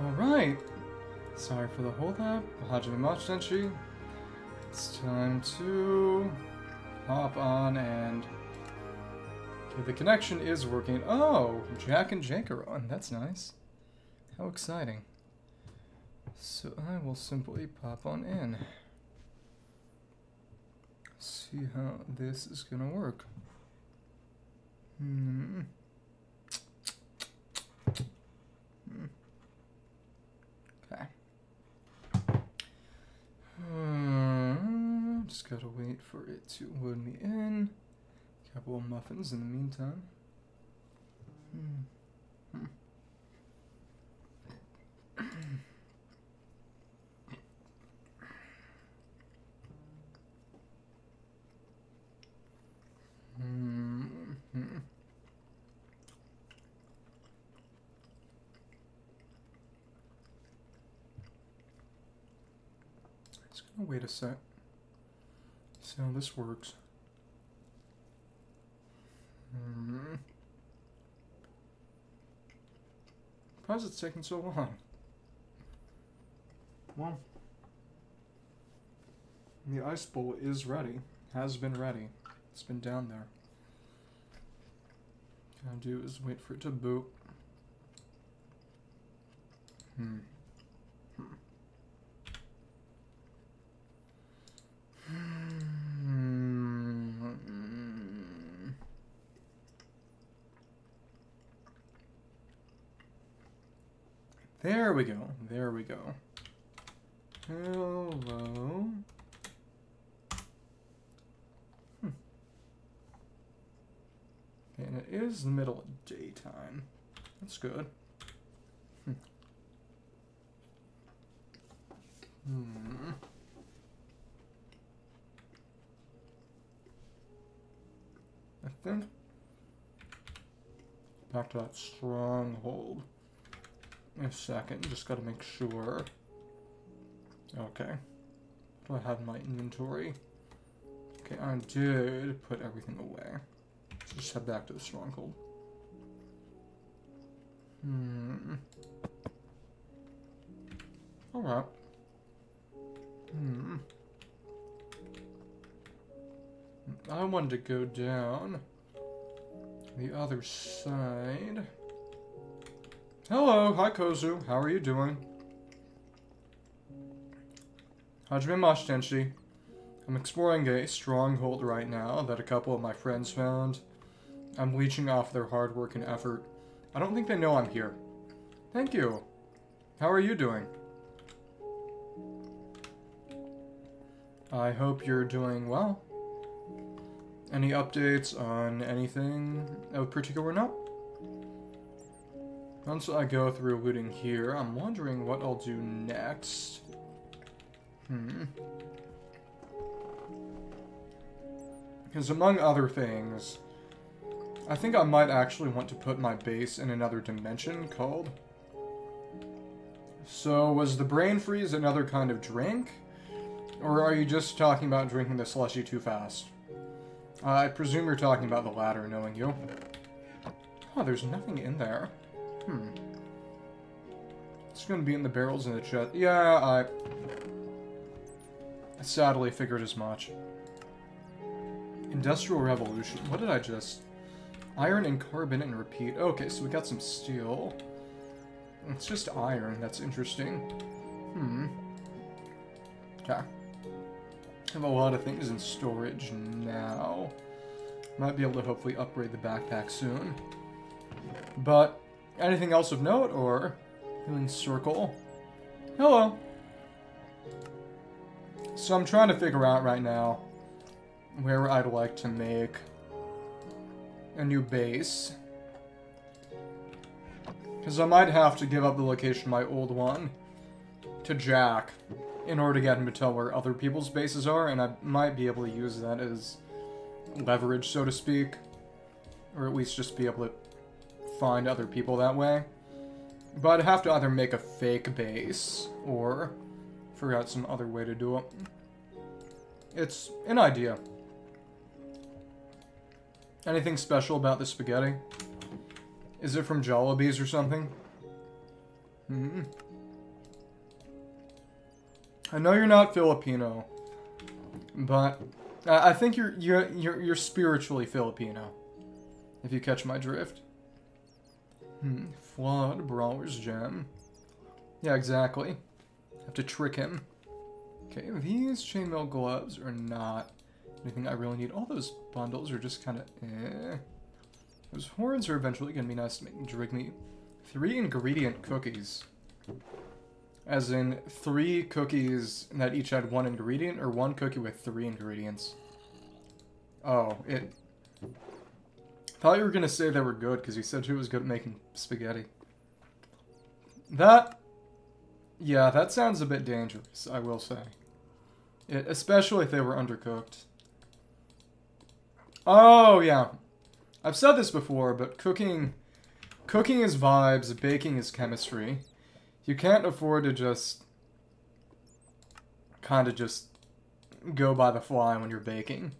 Alright. Sorry for the hold up. Hajime Machenshi. It's time to hop on and. Okay, the connection is working. Oh, Jack and Jake are on. That's nice. How exciting. So I will simply pop on in. See how this is gonna work. Hmm. Hmm. Hmm. Just gotta wait for it to load me in. Couple of muffins in the meantime. Hmm. Hmm. Hmm. Just gonna wait a sec. See how this works. Hmm. Why is it taking so long? Well, the ice bowl is ready. Has been ready. It's been down there. All I do is wait for it to boot. Hmm. Hmm. There we go. There we go. Hello. Hmm. And it is the middle of daytime. That's good. Hmm. Hmm. I think back to that stronghold. A second, just gotta make sure. Okay. Do I have my inventory? Okay, I did put everything away. Let's just head back to the stronghold. Hmm. Alright. Hmm. I wanted to go down the other side. Hello, hi Kozu. How are you doing? Hajime Mashtenshi. I'm exploring a stronghold right now that a couple of my friends found. I'm leeching off their hard work and effort. I don't think they know I'm here. Thank you. How are you doing? I hope you're doing well. Any updates on anything of particular note? Once I go through looting here, I'm wondering what I'll do next. Hmm. Because among other things, I think I might actually want to put my base in another dimension called... So, was the brain freeze another kind of drink? Or are you just talking about drinking the slushy too fast? I presume you're talking about the latter, knowing you. Oh, there's nothing in there. Hmm. It's gonna be in the barrels in the chest. Yeah, I... I sadly figured as much. Industrial Revolution. What did I just... Iron and carbon and repeat. Okay, so we got some steel. It's just iron. That's interesting. Hmm. Okay. have a lot of things in storage now. Might be able to hopefully upgrade the backpack soon. But Anything else of note, or healing circle? Hello. So I'm trying to figure out right now where I'd like to make a new base. Because I might have to give up the location of my old one to Jack in order to get him to tell where other people's bases are, and I might be able to use that as leverage, so to speak. Or at least just be able to find other people that way. But I'd have to either make a fake base or figure out some other way to do it. It's an idea. Anything special about the spaghetti? Is it from Jollibee's or something? Mm -hmm. I know you're not Filipino, but I think you're you're you're, you're spiritually Filipino. If you catch my drift. Hmm. Flood, Brawler's Gem. Yeah, exactly. Have to trick him. Okay, these chainmail gloves are not anything I really need. All those bundles are just kind of eh. Those horns are eventually going to be nice to make me. Three ingredient cookies. As in, three cookies that each had one ingredient, or one cookie with three ingredients? Oh, it... Thought you were to say they were good, because you said she was good at making spaghetti. That... Yeah, that sounds a bit dangerous, I will say. It, especially if they were undercooked. Oh, yeah. I've said this before, but cooking... Cooking is vibes, baking is chemistry. You can't afford to just... Kind of just go by the fly when you're baking.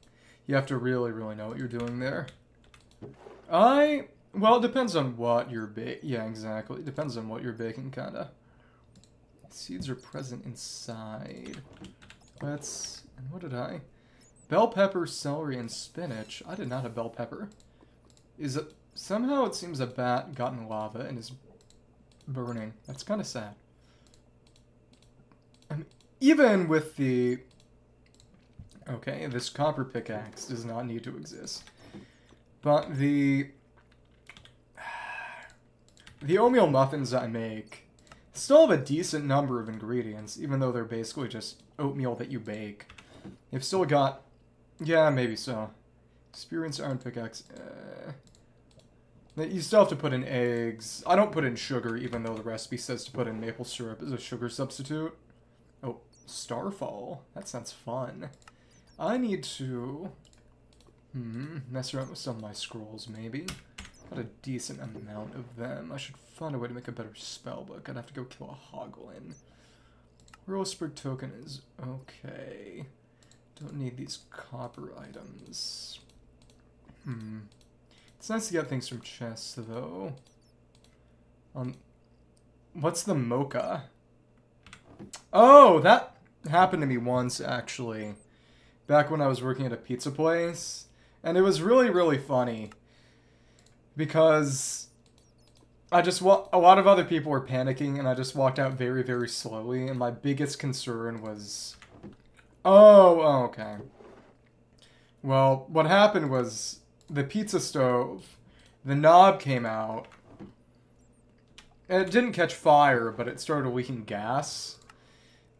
You have to really, really know what you're doing there. I... Well, it depends on what you're baking. Yeah, exactly. It depends on what you're baking, kinda. Seeds are present inside. Let's... And what did I... Bell pepper, celery, and spinach. I did not have bell pepper. Is it... Somehow it seems a bat got in lava and is burning. That's kind of sad. Mean, even with the... Okay, this copper pickaxe does not need to exist. But the... The oatmeal muffins I make still have a decent number of ingredients, even though they're basically just oatmeal that you bake. They've still got... Yeah, maybe so. Experience iron pickaxe. Uh, you still have to put in eggs. I don't put in sugar, even though the recipe says to put in maple syrup as a sugar substitute. Oh, Starfall. That sounds fun. I need to... Hmm, mess around with some of my scrolls, maybe. Got a decent amount of them. I should find a way to make a better spell book. I'd have to go kill a Hoglin. Roseburg token is okay. Don't need these copper items. Hmm. It's nice to get things from chests, though. Um, what's the mocha? Oh, that happened to me once, actually. Back when I was working at a pizza place. And it was really, really funny. Because I just wa- a lot of other people were panicking, and I just walked out very, very slowly. And my biggest concern was, oh, oh okay. Well, what happened was the pizza stove, the knob came out, and it didn't catch fire, but it started leaking gas,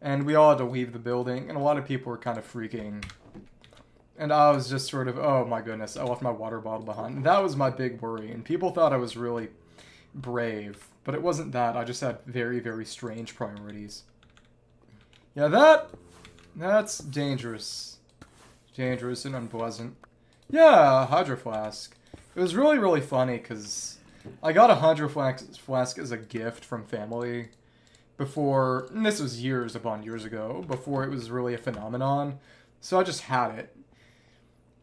and we all had to leave the building, and a lot of people were kind of freaking. And I was just sort of, oh my goodness, I left my water bottle behind. And that was my big worry, and people thought I was really brave, but it wasn't that. I just had very, very strange priorities. Yeah, that... That's dangerous. Dangerous and unpleasant. Yeah, Hydro Flask. It was really, really funny, because I got a Hydro Flask as a gift from family before... this was years upon years ago, before it was really a phenomenon. So I just had it.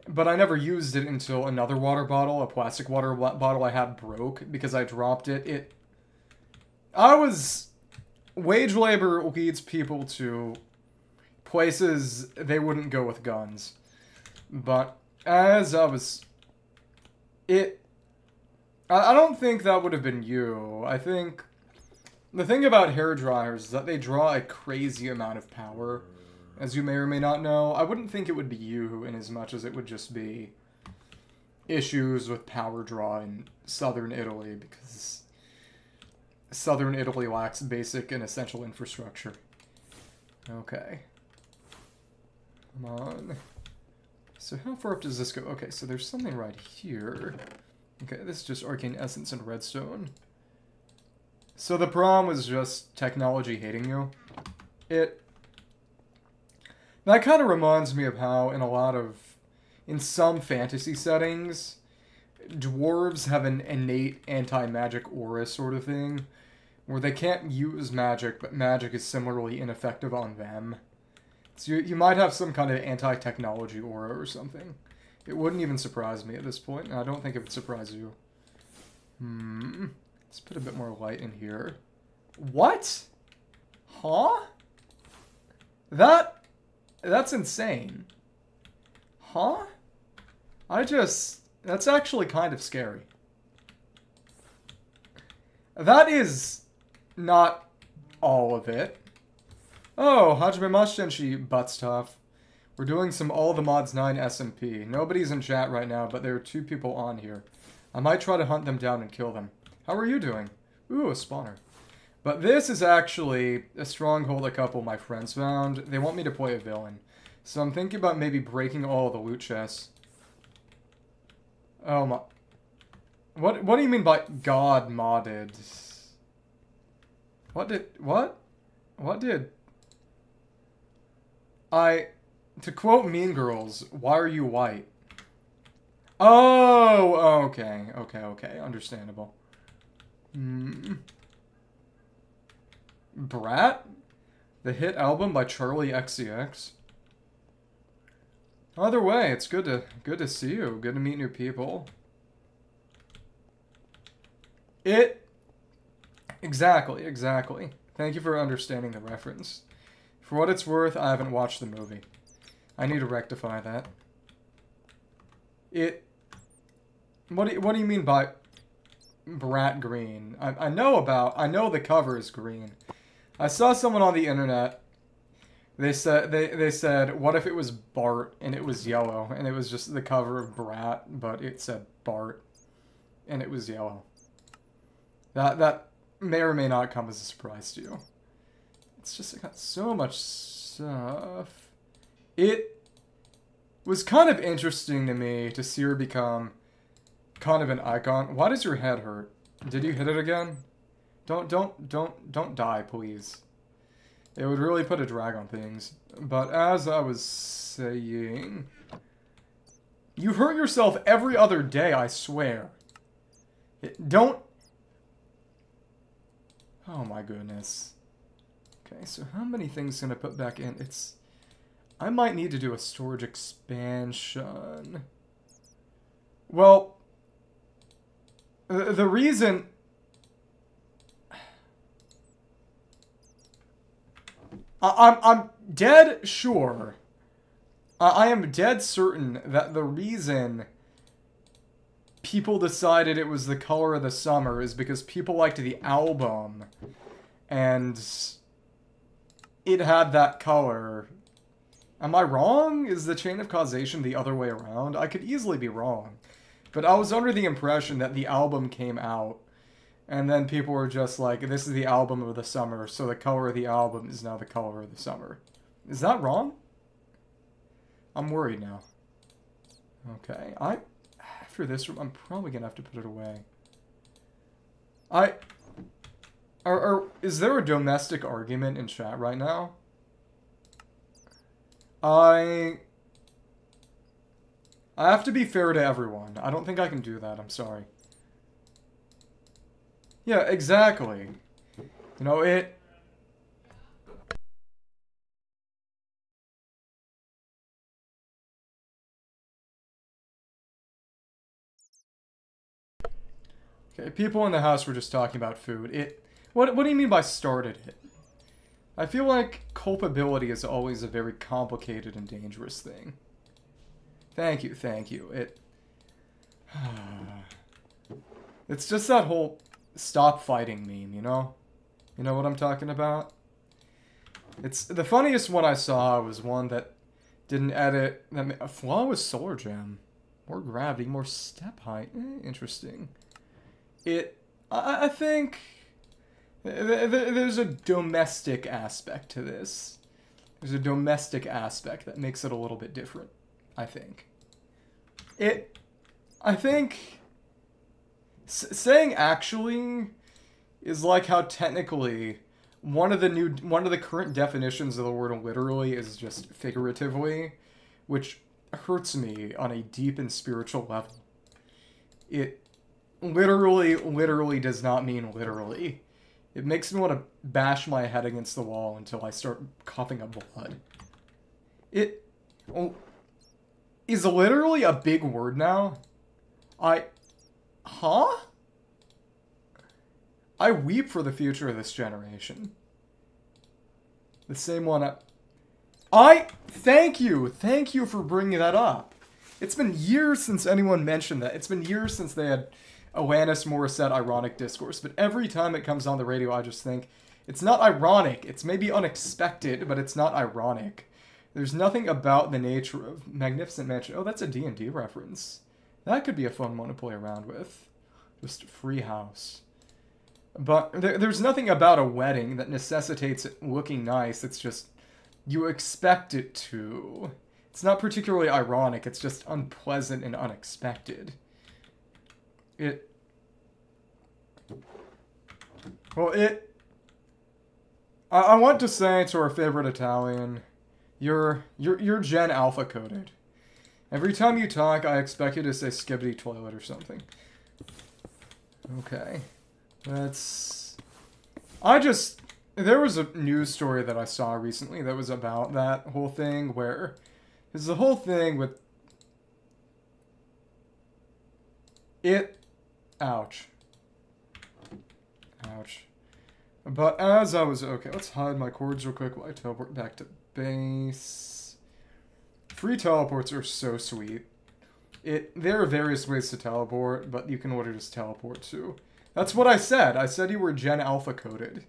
But I never used it until another water bottle, a plastic water bottle I had broke because I dropped it. It... I was... Wage labor leads people to places they wouldn't go with guns. But as I was... It... I don't think that would have been you. I think... The thing about hair dryers is that they draw a crazy amount of power as you may or may not know. I wouldn't think it would be you in as much as it would just be issues with power draw in southern Italy because southern Italy lacks basic and essential infrastructure. Okay. Come on. So how far up does this go? Okay, so there's something right here. Okay, this is just Arcane Essence and Redstone. So the problem was just technology hating you. It that kind of reminds me of how, in a lot of, in some fantasy settings, dwarves have an innate anti-magic aura sort of thing, where they can't use magic, but magic is similarly ineffective on them. So you, you might have some kind of anti-technology aura or something. It wouldn't even surprise me at this point, and I don't think it would surprise you. Hmm. Let's put a bit more light in here. What? Huh? That... That's insane. Huh? I just... That's actually kind of scary. That is not all of it. Oh, Hajime Mashenshi butt stuff. We're doing some All the Mods 9 SMP. Nobody's in chat right now, but there are two people on here. I might try to hunt them down and kill them. How are you doing? Ooh, a spawner. But this is actually a stronghold a couple my friends found. They want me to play a villain. So I'm thinking about maybe breaking all the loot chests. Oh my... What, what do you mean by God modded? What did... What? What did... I... To quote Mean Girls, why are you white? Oh, okay, okay, okay, understandable. Hmm. Brat? The hit album by Charli XCX? Either way, it's good to good to see you. Good to meet new people. It Exactly, exactly. Thank you for understanding the reference. For what it's worth, I haven't watched the movie. I need to rectify that. It... What do you, what do you mean by brat green? I, I know about... I know the cover is green. I saw someone on the internet. They said they they said, "What if it was Bart and it was yellow and it was just the cover of Brat, but it said Bart and it was yellow." That that may or may not come as a surprise to you. It's just got so much stuff. It was kind of interesting to me to see her become kind of an icon. Why does your head hurt? Did you hit it again? Don't, don't, don't, don't die, please. It would really put a drag on things. But as I was saying... You hurt yourself every other day, I swear. It, Don't... Oh my goodness. Okay, so how many things can I put back in? It's... I might need to do a storage expansion. Well, the reason... I'm, I'm dead sure. I am dead certain that the reason people decided it was the color of the summer is because people liked the album. And it had that color. Am I wrong? Is the chain of causation the other way around? I could easily be wrong. But I was under the impression that the album came out, and then people were just like, this is the album of the summer, so the color of the album is now the color of the summer. Is that wrong? I'm worried now. Okay, I... After this, I'm probably gonna have to put it away. I... Are, are, is there a domestic argument in chat right now? I... I have to be fair to everyone. I don't think I can do that. I'm sorry. Yeah, exactly. You know, it... Okay, people in the house were just talking about food. It what, what do you mean by started it? I feel like culpability is always a very complicated and dangerous thing. Thank you, thank you. It... it's just that whole stop fighting meme, you know? You know what I'm talking about? It's the funniest one I saw was one that didn't edit. That a flaw was solar jam, more gravity, more step height. Eh, interesting. It, I, I think there's a domestic aspect to this. There's a domestic aspect that makes it a little bit different, I think. It, I think, saying actually is like how technically one of the new, one of the current definitions of the word literally is just figuratively, which hurts me on a deep and spiritual level. It literally, literally does not mean literally. It makes me want to bash my head against the wall until I start coughing up blood. It oh, is literally a big word now. I... Huh? I weep for the future of this generation. The same one I... I thank you, thank you for bringing that up. It's been years since anyone mentioned that. It's been years since they had Alanis Morissette ironic discourse, but every time it comes on the radio, I just think it's not ironic. It's maybe unexpected, but it's not ironic. There's nothing about the nature of Magnificent Mansion. Oh, that's a D&D reference. That could be a fun one to play around with. Just free house. But there, there's nothing about a wedding that necessitates it looking nice. It's just you expect it to. It's not particularly ironic. It's just unpleasant and unexpected. It. Well, it. I, I want to say to our favorite Italian, you're you're you're Gen Alpha coded. Every time you talk, I expect you to say Skibidi toilet or something. Okay. That's... I just... There was a news story that I saw recently that was about that whole thing where... The whole thing with... It... Ouch. Ouch. But as I was... Okay, let's hide my cords real quick while I teleport back to base. Free teleports are so sweet. It There are various ways to teleport, but you can order just teleport too. That's what I said. I said you were Gen Alpha coded.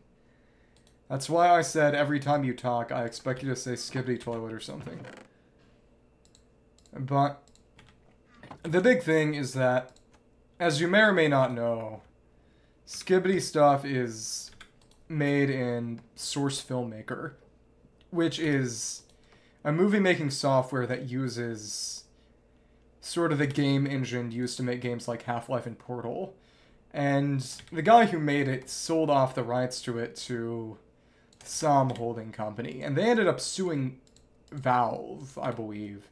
That's why I said every time you talk, I expect you to say Skibidi toilet or something. But the big thing is that, as you may or may not know, Skibidi stuff is made in Source Filmmaker, which is a movie making software that uses sort of the game engine used to make games like Half Life and Portal and the guy who made it sold off the rights to it to some holding company. And they ended up suing Valve, I believe,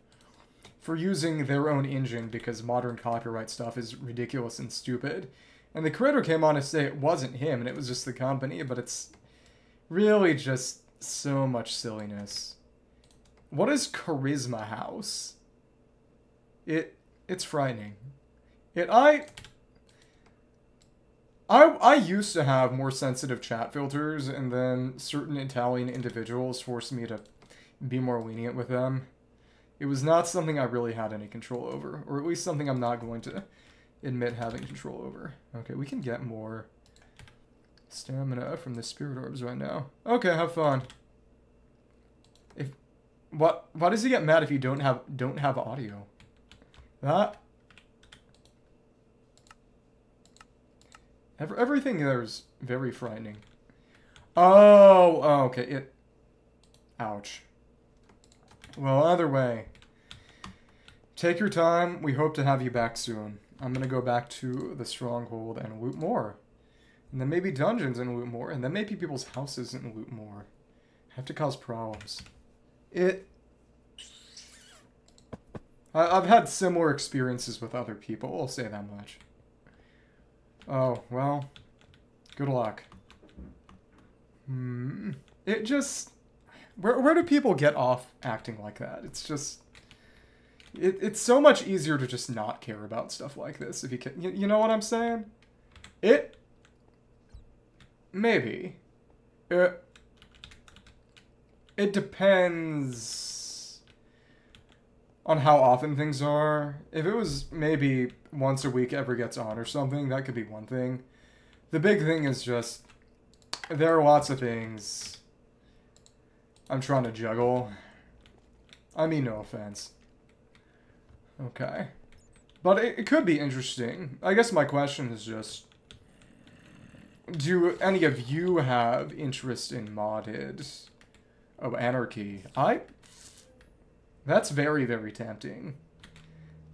for using their own engine because modern copyright stuff is ridiculous and stupid. And the creator came on to say it wasn't him and it was just the company, but it's really just so much silliness. What is Charisma House? It it's frightening. It I I, I used to have more sensitive chat filters, and then certain Italian individuals forced me to be more lenient with them. It was not something I really had any control over, or at least something I'm not going to admit having control over. Okay, we can get more stamina from the spirit orbs right now. Okay, have fun. What why does he get mad if you don't have don't have audio? That Every, everything there is very frightening. Oh, oh, okay. It. Ouch. Well, either way, take your time. We hope to have you back soon. I'm gonna go back to the stronghold and loot more, and then maybe dungeons and loot more, and then maybe people's houses and loot more. Have to cause problems. It. I, I've had similar experiences with other people. I'll say that much. Oh, well, good luck. Hmm. It just... Where, where do people get off acting like that? It's just... It, it's so much easier to just not care about stuff like this if you can... You, you know what I'm saying? It... Maybe. It... It depends on how often things are. If it was maybe once a week ever gets on or something, that could be one thing. The big thing is just there are lots of things I'm trying to juggle. I mean, no offense. Okay. But it, it could be interesting. I guess my question is just do any of you have interest in modded oh anarchy? I that's very, very tempting.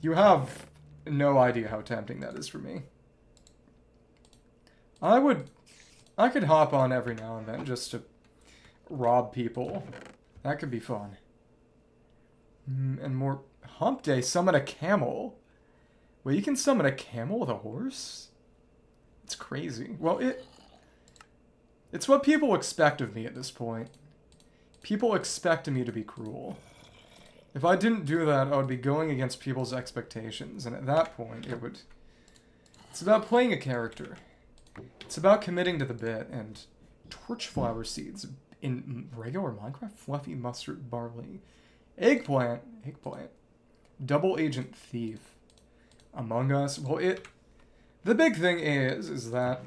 You have no idea how tempting that is for me. I would... I could hop on every now and then just to rob people. That could be fun. Mm, and more... Hump Day, summon a camel. Well, you can summon a camel with a horse? It's crazy. Well, it... It's what people expect of me at this point. People expect me to be cruel. If I didn't do that, I would be going against people's expectations, and at that point, it would... It's about playing a character. It's about committing to the bit, and torchflower seeds, in regular Minecraft, fluffy mustard barley, eggplant, eggplant, double agent thief, Among Us. Well, it. The big thing is, is that,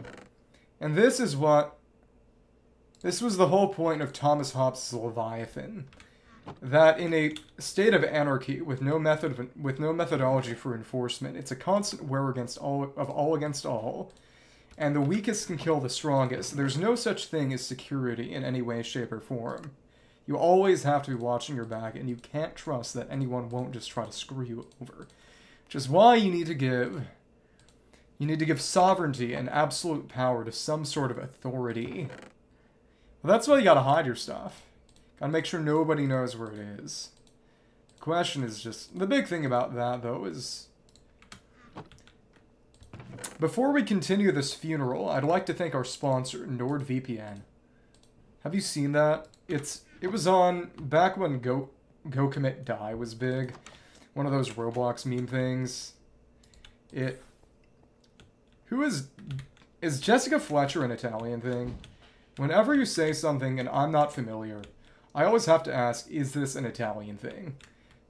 and this is what. This was the whole point of Thomas Hobbes' Leviathan that in a state of anarchy with no method of, with no methodology for enforcement, it's a constant war against all of all against all, and the weakest can kill the strongest. There's no such thing as security in any way, shape, or form. You always have to be watching your back, and you can't trust that anyone won't just try to screw you over. Which is why you need to give you need to give sovereignty and absolute power to some sort of authority. Well, that's why you gotta hide your stuff. Gotta make sure nobody knows where it is. The question is just... The big thing about that, though, is... Before we continue this funeral, I'd like to thank our sponsor, NordVPN. Have you seen that? It's It was on back when Go, Go Commit Die was big. One of those Roblox meme things. It... Who is... Is Jessica Fletcher an Italian thing? Whenever you say something and I'm not familiar, I always have to ask, is this an Italian thing?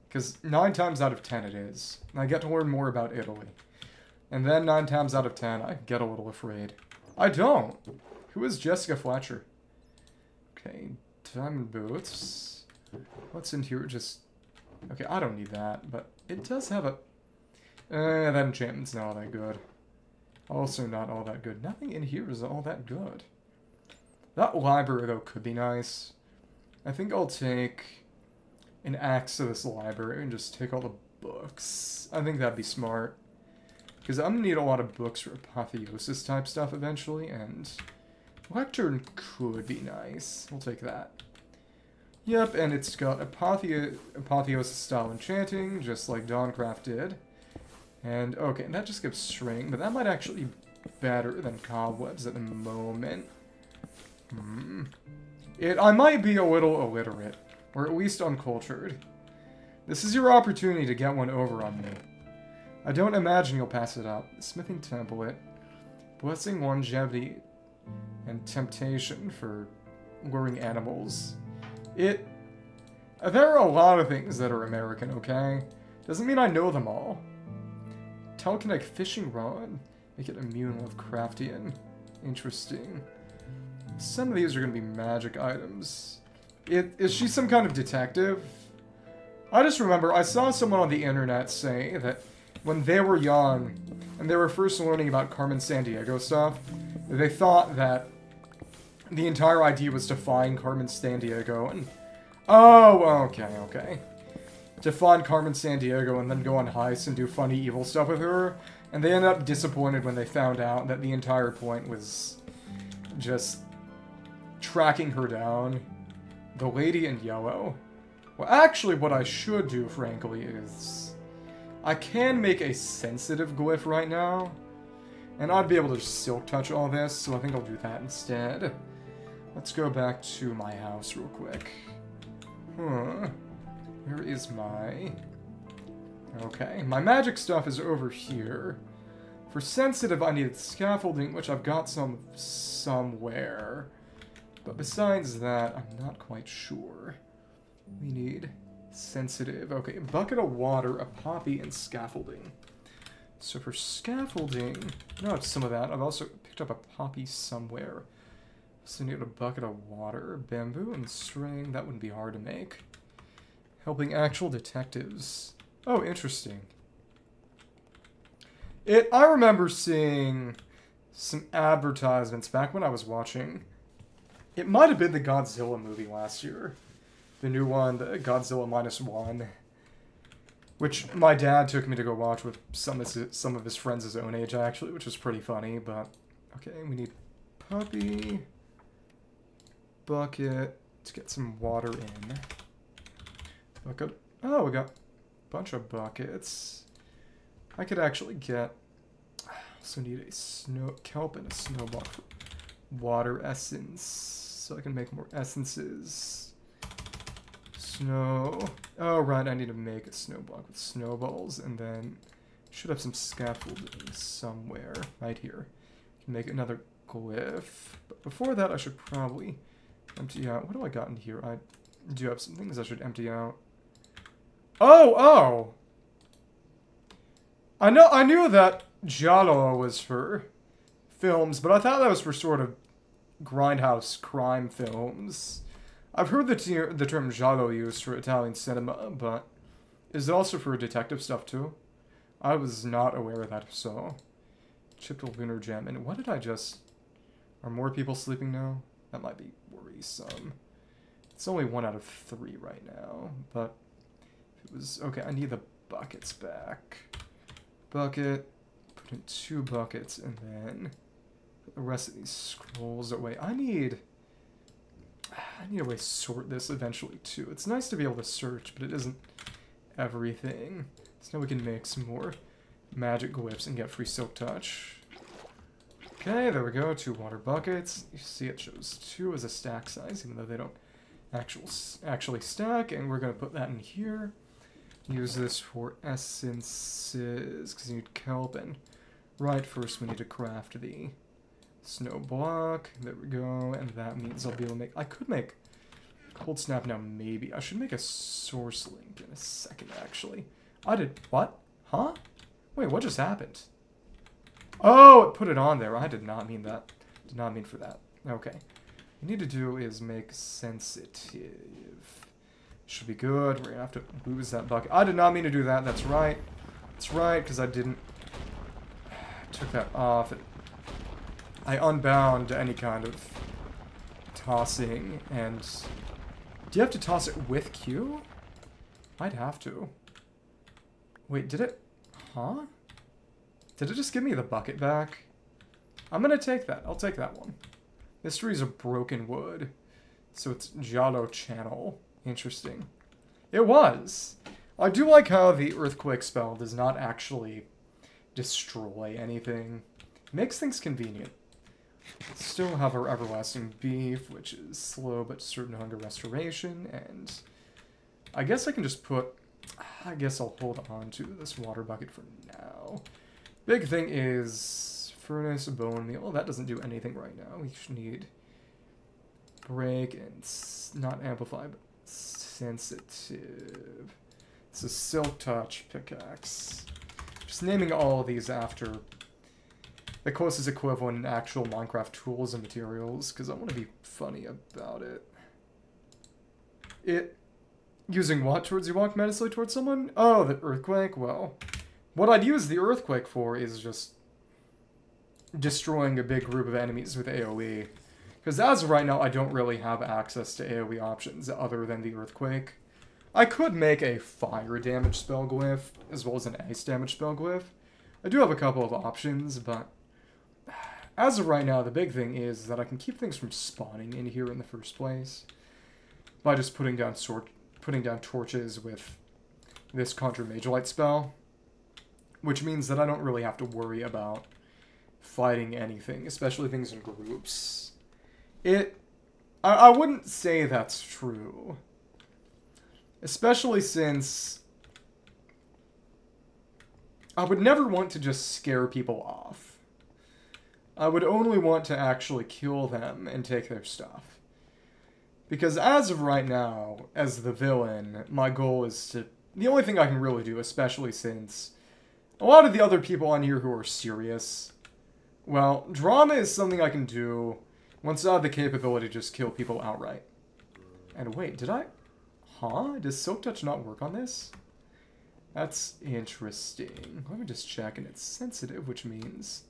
Because nine times out of ten it is. And I get to learn more about Italy. And then nine times out of ten, I get a little afraid. I don't! Who is Jessica Fletcher? Okay, diamond boots. What's in here? Just... Okay, I don't need that, but it does have a... Eh, that enchantment's not all that good. Also not all that good. Nothing in here is all that good. That library, though, could be nice. I think I'll take an axe to this library and just take all the books. I think that'd be smart. Because I'm going to need a lot of books for apotheosis type stuff eventually, and lectern could be nice. We'll take that. Yep, and it's got apothe apotheosis style enchanting, just like Dawncraft did. And, okay, and that just gives string, but that might actually be better than cobwebs at the moment. Hmm. It, I might be a little illiterate, or at least uncultured. This is your opportunity to get one over on me. I don't imagine you'll pass it up. Smithing template, blessing longevity, and temptation for luring animals. It... There are a lot of things that are American, okay? Doesn't mean I know them all. Telekinetic fishing rod. Make it immune with Craftian. Interesting. Some of these are going to be magic items. It, is she some kind of detective? I just remember I saw someone on the internet say that when they were young and they were first learning about Carmen Sandiego stuff, they thought that the entire idea was to find Carmen Sandiego and... Oh, okay, okay. To find Carmen Sandiego and then go on heists and do funny evil stuff with her, and they ended up disappointed when they found out that the entire point was just tracking her down. The lady in yellow. Well, actually, what I should do, frankly, is... I can make a sensitive glyph right now. And I'd be able to silk touch all this, so I think I'll do that instead. Let's go back to my house real quick. Huh. Where is my... Okay, my magic stuff is over here. For sensitive, I needed scaffolding, which I've got some somewhere. But besides that, I'm not quite sure. We need sensitive. Okay, bucket of water, a poppy, and scaffolding. So for scaffolding, no, it's some of that. I've also picked up a poppy somewhere. So need a bucket of water, bamboo, and string. That wouldn't be hard to make. Helping actual detectives. Oh, interesting. It. I remember seeing some advertisements back when I was watching it might have been the Godzilla movie last year. The new one, the Godzilla Minus One. Which my dad took me to go watch with some of his, some of his friends his own age, actually, which was pretty funny, but... Okay, we need puppy... Bucket to get some water in. Bucket... Oh, we got a bunch of buckets. I could actually get... Also need a snow kelp and a snowball water essence so I can make more essences. Snow. Oh, right, I need to make a snow block with snowballs, and then should have some scaffolding somewhere. Right here. Can make another glyph. But before that, I should probably Empty out. What do I got in here? I do have some things I should empty out. Oh, oh! I know, I knew that Giallo was for films, but I thought that was for sort of grindhouse crime films. I've heard the, ter the term giallo used for Italian cinema, but is it also for detective stuff too? I was not aware of that, so. Chipped lunar gem. And what did I just... Are more people sleeping now? That might be worrisome. It's only one out of three right now, but it was... Okay, I need the buckets back. Bucket, put in two buckets, and then the rest of these scrolls away. I need... I need a way to sort this eventually, too. It's nice to be able to search, but it isn't everything. So now we can make some more magic glyphs and get free silk touch. Okay, there we go. Two water buckets. You see it shows two as a stack size, even though they don't actual, actually stack. And we're going to put that in here. Use this for essences, because you need kelp. And right first we need to craft the snow block. There we go. And that means I'll be able to make... I could make cold snap now, maybe. I should make a source link in a second, actually. I did... What? Huh? Wait, what just happened? Oh, it put it on there. I did not mean that. Did not mean for that. Okay. What you need to do is make sensitive. Should be good. We're gonna have to lose that bucket. I did not mean to do that. That's right. That's right, because I didn't... took that off. It... I unbound any kind of tossing, and... Do you have to toss it with Q? I'd have to. Wait, did it... Huh? Did it just give me the bucket back? I'm gonna take that. I'll take that one. Mysteries of Broken Wood. So it's Giallo Channel. Interesting. It was! I do like how the Earthquake spell does not actually destroy anything. Makes things convenient. Still have our Everlasting Beef, which is slow but certain hunger restoration, and I guess I can just put... I guess I'll hold on to this water bucket for now. Big thing is furnace, bone meal. That doesn't do anything right now. We need break and not amplify, but sensitive. It's a silk touch pickaxe. Just naming all these after the closest equivalent in actual Minecraft tools and materials, because I want to be funny about it. It using what towards you walk menacingly towards someone? Oh, the earthquake? Well, what I'd use the Earthquake for is just destroying a big group of enemies with AoE. Because as of right now, I don't really have access to AoE options other than the Earthquake. I could make a fire damage spell glyph, as well as an ice damage spell glyph. I do have a couple of options, but as of right now, the big thing is that I can keep things from spawning in here in the first place by just putting down sort putting down torches with this Conjure Mage Light spell which means that I don't really have to worry about fighting anything, especially things in groups. It... I, I wouldn't say that's true. Especially since... I would never want to just scare people off. I would only want to actually kill them and take their stuff. Because as of right now, as the villain, my goal is to... The only thing I can really do, especially since a lot of the other people on here who are serious, well, drama is something I can do once I have the capability to just kill people outright. And wait, did I... Huh? Does Silk Touch not work on this? That's interesting. Let me just check, and it's sensitive, which means...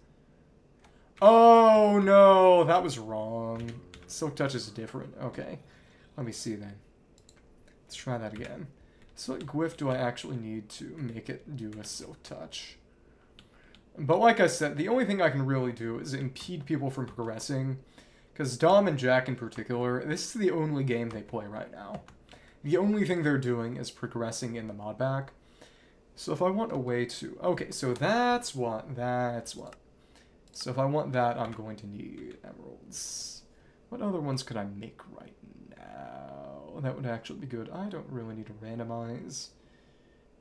Oh, no! That was wrong. Silk Touch is different. Okay. Let me see, then. Let's try that again. So what glyph do I actually need to make it do a silk touch? But like I said, the only thing I can really do is impede people from progressing. Because Dom and Jack in particular, this is the only game they play right now. The only thing they're doing is progressing in the mod pack. So if I want a way to... Okay, so that's what, that's what. So if I want that, I'm going to need emeralds. What other ones could I make right now? that would actually be good. I don't really need to randomize.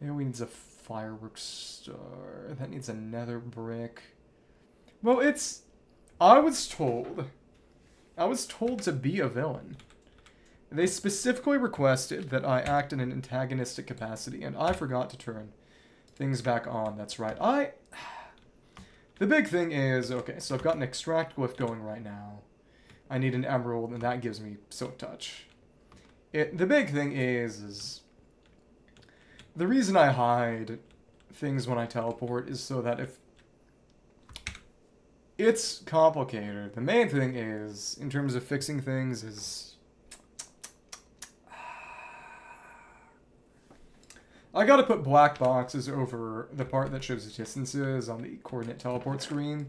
we needs a fireworks star. That needs another brick. Well, it's... I was told... I was told to be a villain. They specifically requested that I act in an antagonistic capacity, and I forgot to turn things back on. That's right. I... The big thing is, okay, so I've got an extract glyph going right now. I need an emerald, and that gives me silk touch. It, the big thing is, is the reason I hide things when I teleport is so that if it's complicated. The main thing is, in terms of fixing things, is I gotta put black boxes over the part that shows the distances on the coordinate teleport screen.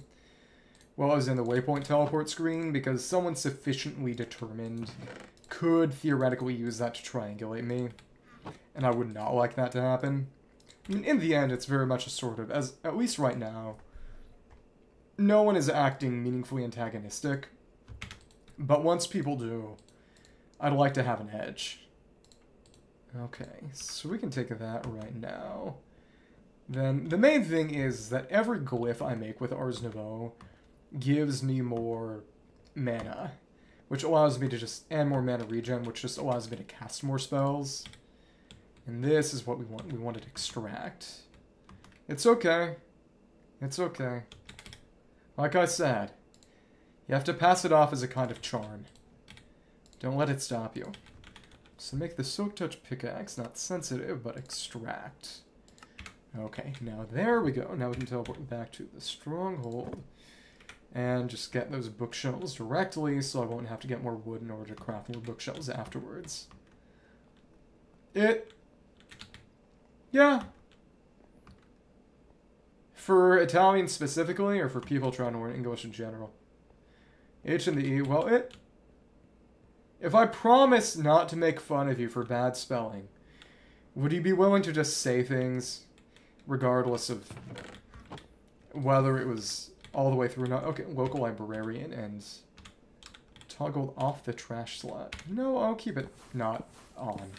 Well, as in the waypoint teleport screen, because someone sufficiently determined could theoretically use that to triangulate me. And I would not like that to happen. I mean, in the end, it's very much a sort of, as at least right now, no one is acting meaningfully antagonistic. But once people do, I'd like to have an edge. Okay, so we can take that right now. Then the main thing is that every glyph I make with Ars Nouveau gives me more mana, which allows me to just, and more mana regen, which just allows me to cast more spells. And this is what we want. We want to extract. It's okay. It's okay. Like I said, you have to pass it off as a kind of charm. Don't let it stop you. So make the Silk Touch pickaxe not sensitive, but extract. Okay, now there we go. Now we can teleport back to the stronghold. And just get those bookshelves directly, so I won't have to get more wood in order to craft more bookshelves afterwards. It... Yeah. For Italian specifically, or for people trying to learn English in general? H and the E, well, it if I promise not to make fun of you for bad spelling, would you be willing to just say things regardless of whether it was all the way through? Or not okay local librarian and toggled off the trash slot. No i'll keep it not on.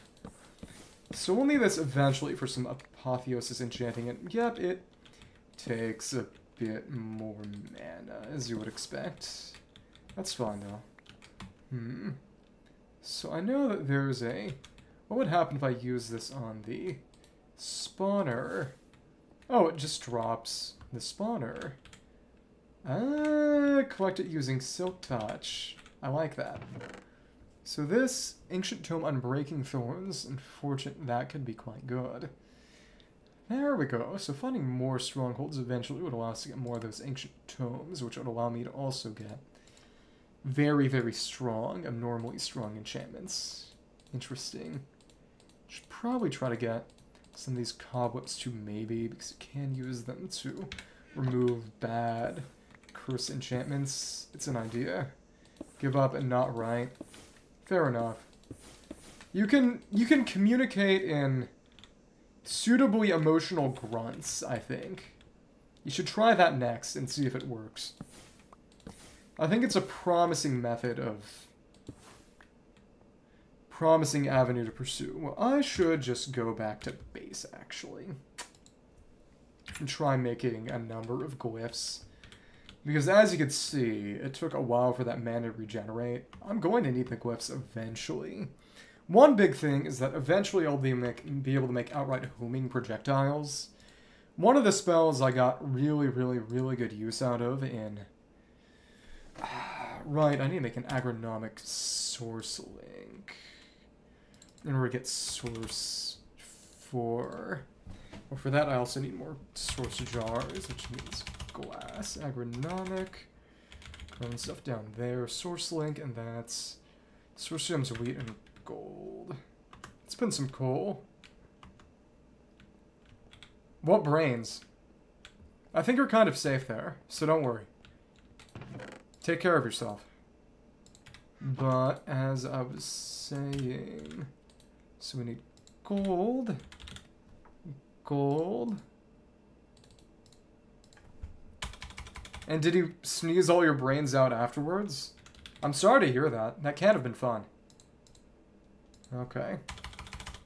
So we'll need this eventually for some apotheosis enchanting and yep it takes a bit more mana as you would expect. That's fine though. Hmm so I know that there's a... What would happen if I use this on the spawner? Oh, it just drops the spawner. Ah, collect it using Silk Touch. I like that. So this Ancient Tome Unbreaking Thorns, unfortunate, that could be quite good. There we go. So finding more strongholds eventually would allow us to get more of those Ancient Tomes, which would allow me to also get very, very strong, abnormally strong enchantments. Interesting. Should probably try to get some of these cobwebs too, maybe, because you can use them to remove bad curse enchantments. It's an idea. Give up and not write. Fair enough. You can you can communicate in suitably emotional grunts, I think. You should try that next and see if it works. I think it's a promising method of... Promising avenue to pursue. Well, I should just go back to base, actually. And try making a number of glyphs. Because as you can see, it took a while for that mana to regenerate. I'm going to need the glyphs eventually. One big thing is that eventually I'll be, make, be able to make outright homing projectiles. One of the spells I got really, really, really good use out of in right, I need to make an agronomic source link. In order to get source 4. Well, for that, I also need more source jars, which means glass, agronomic. Growing stuff down there. Source link, and that's source gems, wheat, and gold. Put in some coal. What brains? I think you're kind of safe there, so don't worry. Take care of yourself. But as I was saying, so we need gold, gold. And did you sneeze all your brains out afterwards? I'm sorry to hear that. That can't have been fun. Okay.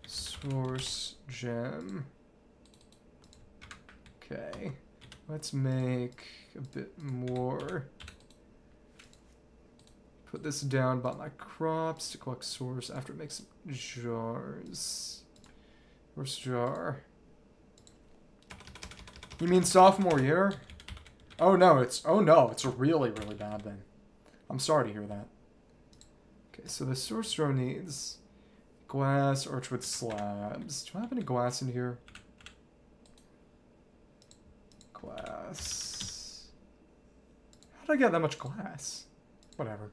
Source gem. Okay. Let's make a bit more Put this down by my crops to collect source after it makes jars. Where's jar? You mean sophomore year? Oh no, it's oh no, it's a really, really bad then. I'm sorry to hear that. Okay, so the source row needs glass archwood slabs. Do I have any glass in here? Glass. How did I get that much glass? Whatever.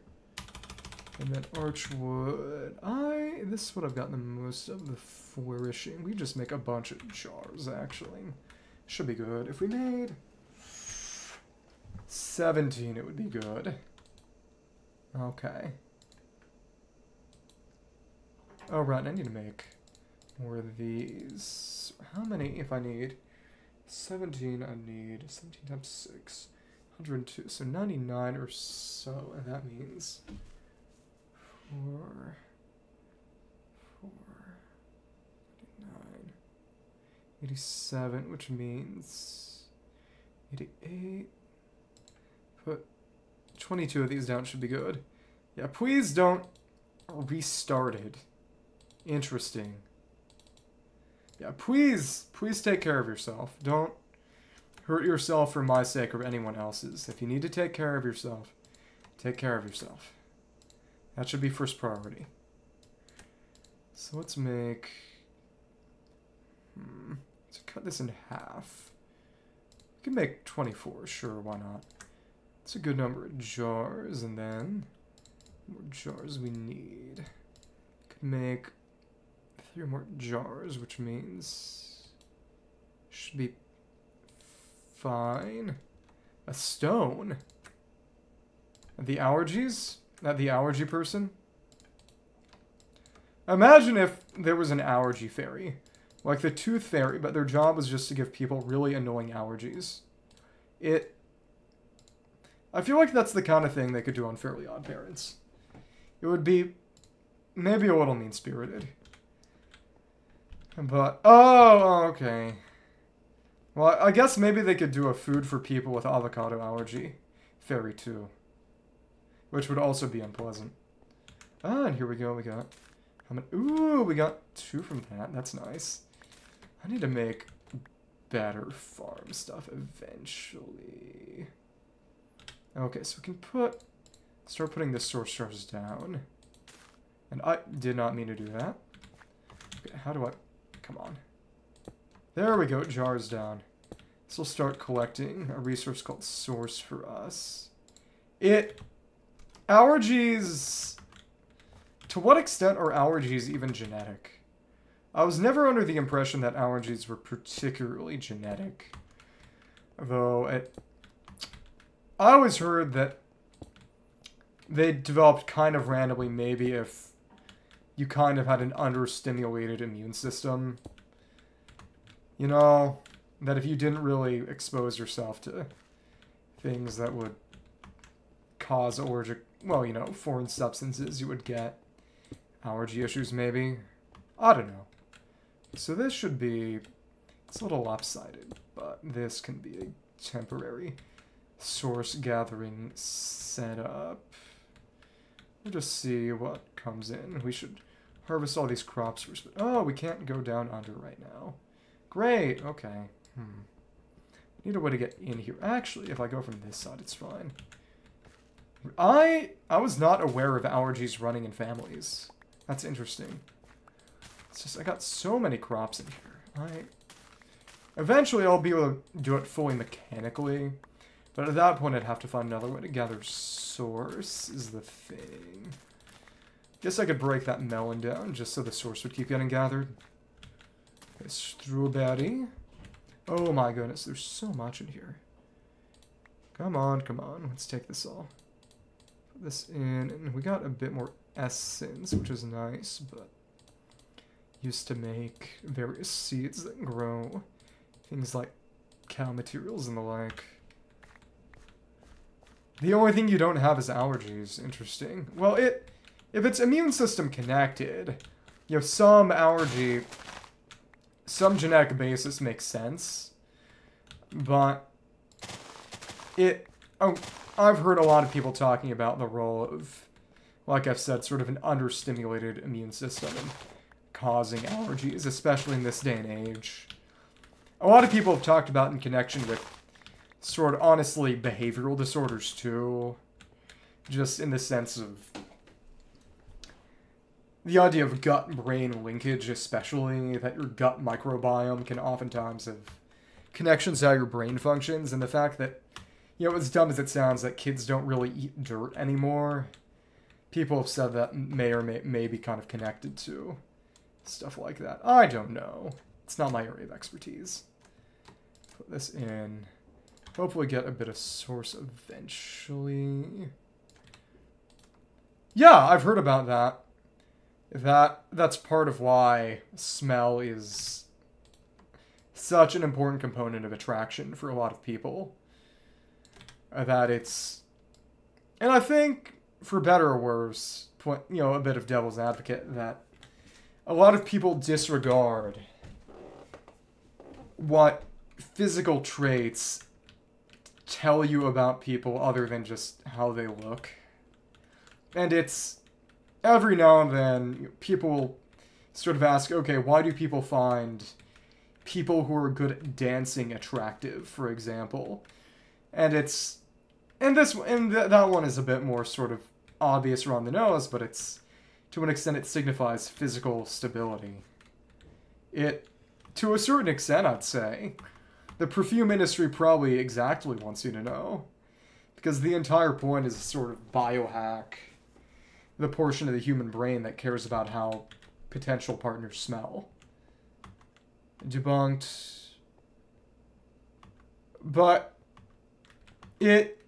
And then archwood. I this is what I've gotten the most of the flourishing. We just make a bunch of jars actually. Should be good. If we made 17, it would be good. Okay. Oh, right, I need to make more of these. How many, if I need? 17, I need 17 times 6. 102, so 99 or so, and that means 4, 4, 99, 87, which means 88. Put 22 of these down should be good. Yeah, please don't restart it. Interesting. Yeah, please, please take care of yourself. Don't hurt yourself for my sake or anyone else's. If you need to take care of yourself, take care of yourself. That should be first priority. So let's make... Hmm, let's cut this in half. We can make 24, sure, why not? It's a good number of jars, and then... More jars we need. Could make three more jars, which means... Should be fine. A stone? The allergies? Not the allergy person? Imagine if there was an allergy fairy. Like the tooth fairy, but their job was just to give people really annoying allergies. It... I feel like that's the kind of thing they could do on Fairly Odd Parents. It would be maybe a little mean-spirited. But, oh, okay. Well, I guess maybe they could do a food for people with avocado allergy. Fairy, too. Which would also be unpleasant. Ah, and here we go, we got... How many? Ooh, we got two from that. That's nice. I need to make better farm stuff eventually. Okay, so we can put... Start putting the source jars down. And I did not mean to do that. Okay, how do I... Come on. There we go, jars down. This will start collecting a resource called source for us. It... Allergies... To what extent are allergies even genetic? I was never under the impression that allergies were particularly genetic. Though, it... I always heard that they developed kind of randomly, maybe if you kind of had an understimulated immune system. You know, that if you didn't really expose yourself to things that would cause allergic, well, you know, foreign substances, you would get allergy issues, maybe. I don't know. So this should be, it's a little lopsided, but this can be a temporary source gathering setup. We'll just see what comes in. We should harvest all these crops. Oh, we can't go down under right now. Great, okay. Hmm. Need a way to get in here. Actually, if I go from this side, it's fine. I I was not aware of allergies running in families. That's interesting. It's just, I got so many crops in here. I... Eventually, I'll be able to do it fully mechanically. But at that point, I'd have to find another way to gather source, is the thing. Guess I could break that melon down, just so the source would keep getting gathered. Okay, strawberry. Oh my goodness, there's so much in here. Come on, come on, let's take this all. This in, and we got a bit more essence, which is nice, but used to make various seeds that grow things like cow materials and the like. The only thing you don't have is allergies. Interesting. Well, it if it's immune system connected, you have some allergy, some genetic basis makes sense, but it. Oh, I've heard a lot of people talking about the role of like I've said, sort of an understimulated immune system and causing allergies, especially in this day and age. A lot of people have talked about in connection with sort of honestly behavioral disorders too. Just in the sense of the idea of gut brain linkage, especially that your gut microbiome can oftentimes have connections to how your brain functions, and the fact that, you know, as dumb as it sounds, that kids don't really eat dirt anymore. People have said that may or may, may be kind of connected to stuff like that. I don't know. It's not my area of expertise. Put this in. Hopefully get a bit of source eventually. Yeah, I've heard about that. That that's part of why smell is such an important component of attraction for a lot of people. That it's and I think for better or worse, point you know, a bit of devil's advocate that a lot of people disregard what physical traits tell you about people other than just how they look. And it's every now and then people sort of ask, okay, why do people find people who are good at dancing attractive, for example? And it's and this and th that one is a bit more sort of obvious around the nose, but it's to an extent it signifies physical stability. It to a certain extent, I'd say. The perfume industry probably exactly wants you to know. Because the entire point is a sort of biohack the portion of the human brain that cares about how potential partners smell. Debunked. But it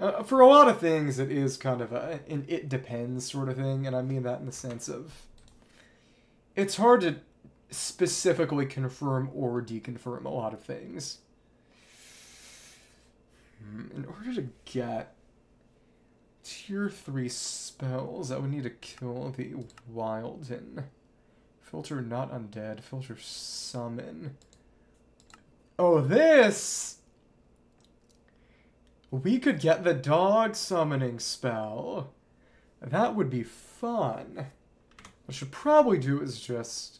uh, for a lot of things it is kind of a an it depends sort of thing and I mean that in the sense of it's hard to specifically confirm or deconfirm a lot of things. Hmm, in order to get tier 3 spells, I would need to kill the Wilden. Filter not undead, filter summon. Oh, this! We could get the dog summoning spell. That would be fun. What I should probably do is just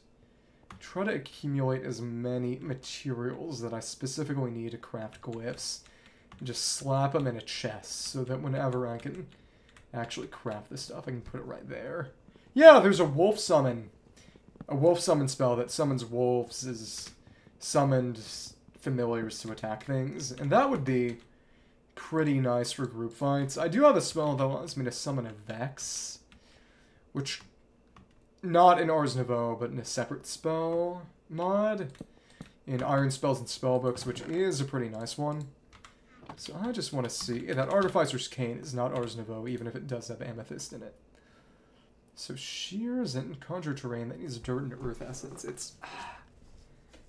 try to accumulate as many materials that I specifically need to craft glyphs. And just slap them in a chest so that whenever I can actually craft this stuff, I can put it right there. Yeah, there's a wolf summon. A wolf summon spell that summons wolves is summoned familiars to attack things. And that would be pretty nice for group fights. I do have a spell that allows me to summon a Vex, which not in Ars Nouveau, but in a separate spell mod in Iron Spells and Spellbooks, which is a pretty nice one. So I just want to see that Artificer's Cane is not Ars Nouveau, even if it does have Amethyst in it. So Shears and Conjure Terrain, that needs Dirt and Earth Essence. It's...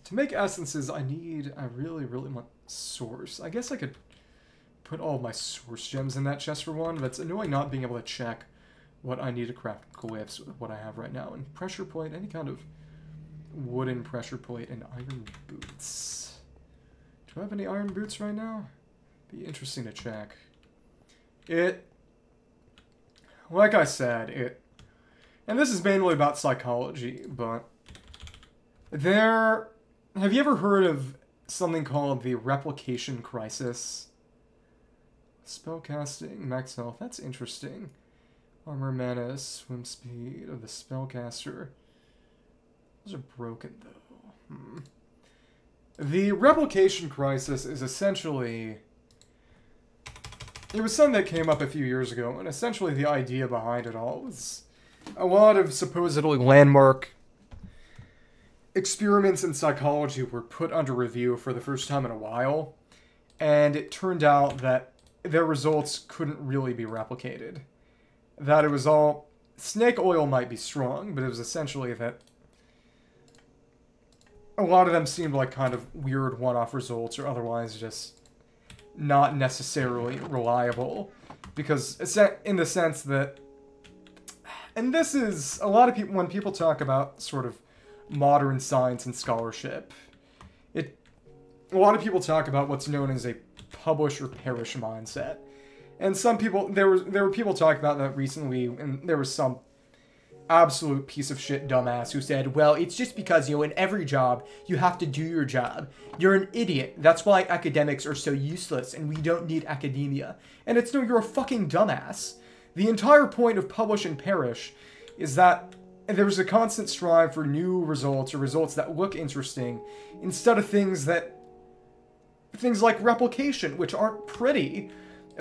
To make essences, I need... I really, really want Source. I guess I could put all my Source gems in that chest for one, it's annoying not being able to check what I need to craft glyphs with what I have right now. And pressure plate, any kind of wooden pressure plate, and iron boots. Do I have any iron boots right now? Be interesting to check. It, like I said, it, and this is mainly about psychology, but there, have you ever heard of something called the replication crisis? Spellcasting, max health, that's interesting. Armor, mana, swim speed of the spellcaster. Those are broken, though. Hmm. The replication crisis is essentially... It was something that came up a few years ago, and essentially the idea behind it all was a lot of supposedly landmark experiments in psychology were put under review for the first time in a while, and it turned out that their results couldn't really be replicated. That it was all snake oil might be strong, but it was essentially that a lot of them seemed like kind of weird one-off results or otherwise just not necessarily reliable. Because in the sense that and this is a lot of people when people talk about sort of modern science and scholarship it a lot of people talk about what's known as a publish or perish mindset. And some people there was there were people talking about that recently, and there was some absolute piece of shit dumbass who said, "Well, it's just because you know in every job you have to do your job. You're an idiot. That's why academics are so useless, and we don't need academia." And it's no, you're a fucking dumbass. The entire point of publish and perish is that there's a constant strive for new results or results that look interesting instead of things that things like replication, which aren't pretty,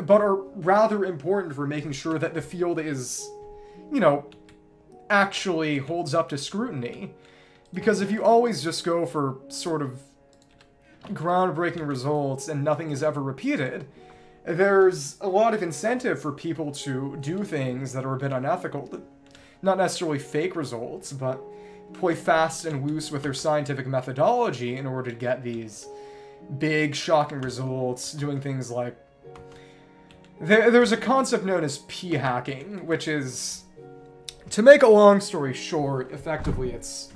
but are rather important for making sure that the field is, you know, actually holds up to scrutiny. Because if you always just go for sort of groundbreaking results and nothing is ever repeated, there's a lot of incentive for people to do things that are a bit unethical. Not necessarily fake results, but play fast and loose with their scientific methodology in order to get these big, shocking results, doing things like... There, there's a concept known as p-hacking, which is... To make a long story short, effectively it's...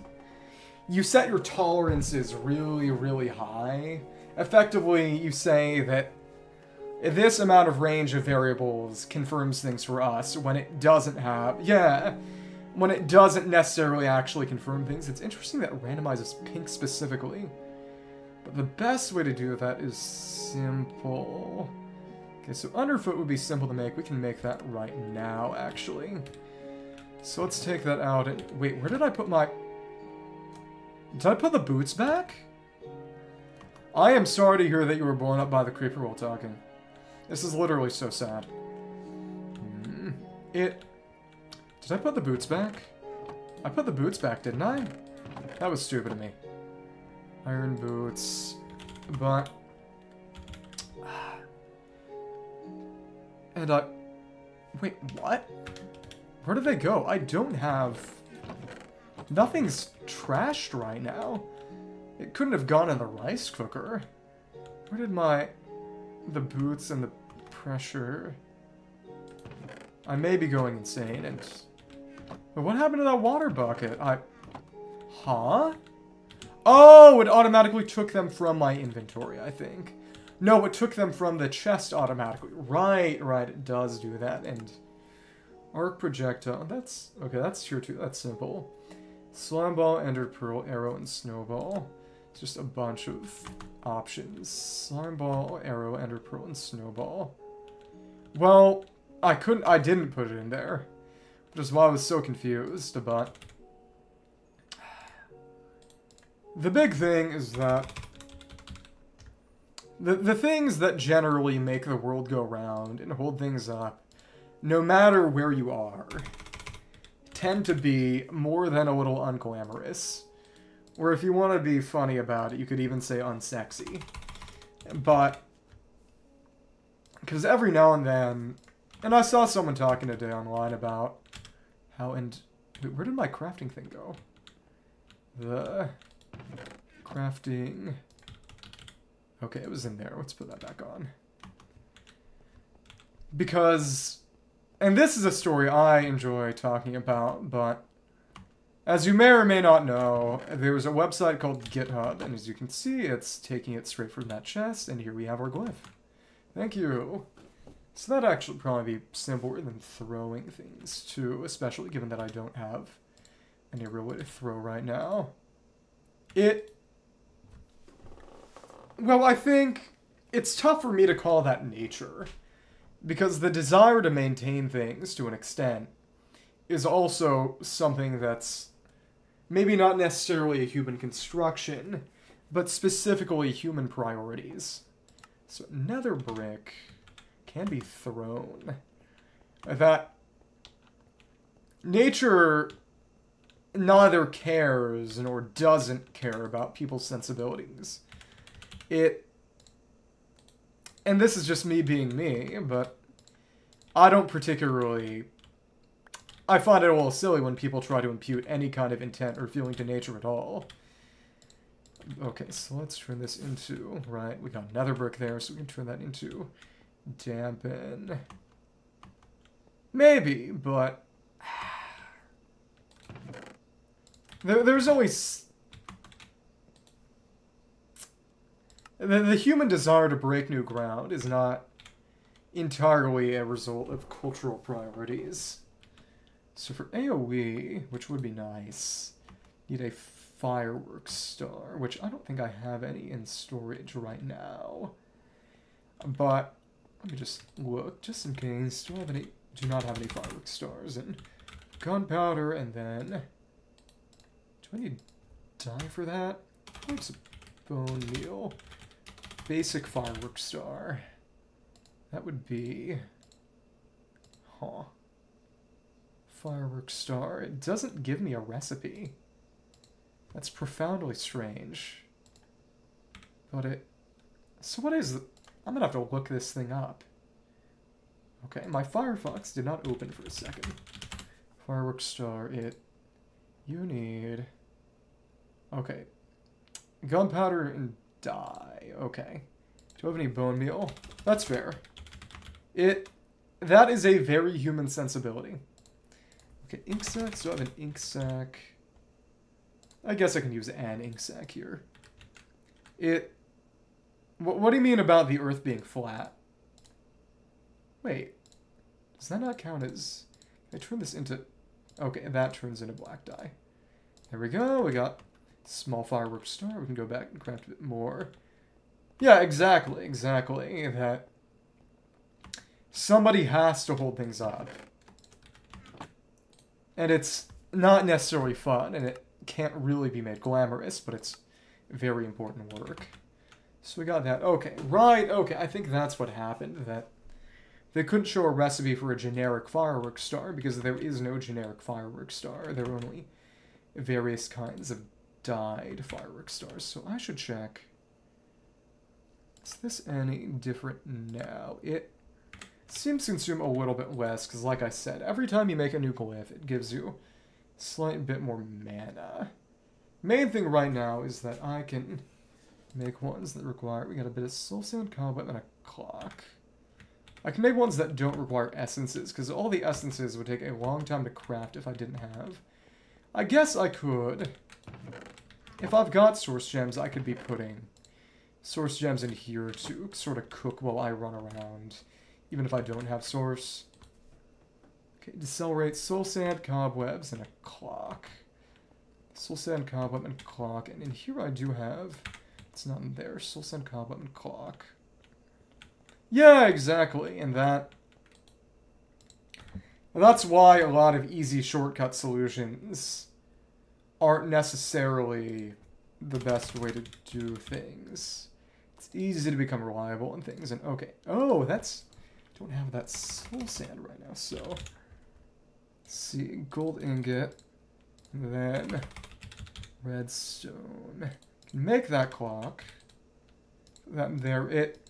You set your tolerances really, really high. Effectively, you say that this amount of range of variables confirms things for us when it doesn't have... Yeah, when it doesn't necessarily actually confirm things. It's interesting that randomizes pink specifically. But the best way to do that is simple. Okay, so underfoot would be simple to make. We can make that right now, actually. So let's take that out and... Wait, where did I put my... Did I put the boots back? I am sorry to hear that you were blown up by the creeper while talking. This is literally so sad. Hmm. It... Did I put the boots back? I put the boots back, didn't I? That was stupid of me. Iron boots. But... And I... Wait, what? Where did they go? I don't have... Nothing's trashed right now. It couldn't have gone in the rice cooker. Where did my... The boots and the pressure... I may be going insane and... But what happened to that water bucket? I... Huh? Oh, it automatically took them from my inventory, I think. No, it took them from the chest automatically. Right, right, it does do that. And arc projectile, that's, okay, that's here too, that's simple. Slime ball, ender pearl, arrow, and snowball. It's just a bunch of options. Slime ball, arrow, ender pearl, and snowball. Well, I couldn't, I didn't put it in there. Which is why I was so confused, but... The big thing is that the, the things that generally make the world go round and hold things up, no matter where you are, tend to be more than a little unglamorous. Or if you want to be funny about it, you could even say unsexy. But, because every now and then, and I saw someone talking today online about how, and where did my crafting thing go? The crafting. Okay, it was in there. Let's put that back on. Because, and this is a story I enjoy talking about, but as you may or may not know, there's a website called GitHub, and as you can see, it's taking it straight from that chest, and here we have our glyph. Thank you. So that actually probably be simpler than throwing things, too, especially given that I don't have any real way to throw right now. It well, I think it's tough for me to call that nature. Because the desire to maintain things to an extent is also something that's maybe not necessarily a human construction, but specifically human priorities. So nether brick can be thrown. That nature neither cares nor doesn't care about people's sensibilities it and this is just me being me, but I don't particularly I find it a little silly when people try to impute any kind of intent or feeling to nature at all. Okay, so let's turn this into, right, we got another brick there, so we can turn that into dampen. Maybe, but... There, there's always the, the human desire to break new ground is not entirely a result of cultural priorities. So for AoE, which would be nice, need a fireworks star, which I don't think I have any in storage right now. But let me just look, just in case. Do I have any? Do not have any fireworks stars and gunpowder, and then do I need dye for that? What's a bone meal? Basic fireworks star. That would be, huh? Fireworks star. It doesn't give me a recipe. That's profoundly strange. But it... So what is... I'm gonna have to look this thing up. Okay, my Firefox did not open for a second. Fireworks star, it... You need... Okay. Gunpowder and dye. Okay. Do you have any bone meal? That's fair. It... That is a very human sensibility. Okay, ink sac. So I have an ink sac. I guess I can use an ink sac here. It... What, what do you mean about the Earth being flat? Wait. Does that not count as... I turn this into... Okay, that turns into black dye. There we go. We got small fireworks star. We can go back and craft a bit more. Yeah, exactly, exactly. That somebody has to hold things up. And it's not necessarily fun, and it can't really be made glamorous, but it's very important work. So we got that. Okay, right, okay, I think that's what happened, that they couldn't show a recipe for a generic fireworks star because there is no generic fireworks star. There are only various kinds of dyed fireworks stars. So I should check. Is this any different now? It seems to consume a little bit less because, like I said, every time you make a new glyph, it gives you a slight bit more mana. Main thing right now is that I can make ones that require... We got a bit of soul sand cobweb and a clock. I can make ones that don't require essences, because all the essences would take a long time to craft if I didn't have. I guess I could. If I've got source gems, I could be putting source gems in here to sort of cook while I run around, even if I don't have source. Okay, decelerate soul sand, cobwebs, and a clock. Soul sand, cobweb, and clock. And in here I do have... It's not in there. Soul sand, cobweb, and clock. Yeah, exactly. And that... That's why a lot of easy shortcut solutions aren't necessarily the best way to do things. It's easy to become reliable in things. And okay. Oh, that's... Don't have that soul sand right now, so... Let's see. Gold ingot. Then... Redstone. Can make that clock. That there. It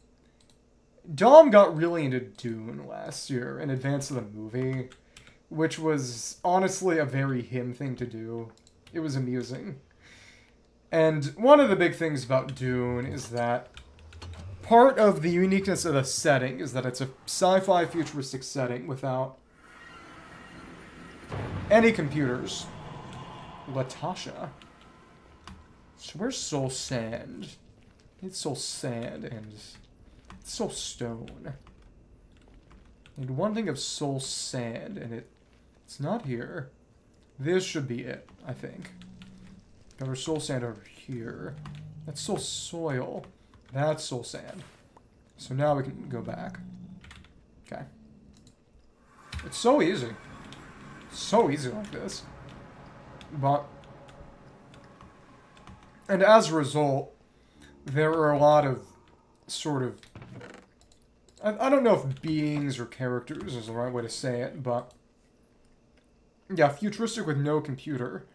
Dom got really into Dune last year in advance of the movie, which was honestly a very him thing to do. It was amusing. And one of the big things about Dune is that part of the uniqueness of the setting is that it's a sci-fi futuristic setting without any computers. Latasha. So where's Soul Sand? It's Soul Sand and Soul Stone. Need one thing of Soul Sand, and it it's not here. This should be it, I think. Got our Soul Sand over here. That's Soul Soil. That's Soul Sand. So now we can go back. Okay. It's so easy. So easy like this. But... And as a result, there are a lot of sort of I, I don't know if beings or characters is the right way to say it, but yeah, futuristic with no computer.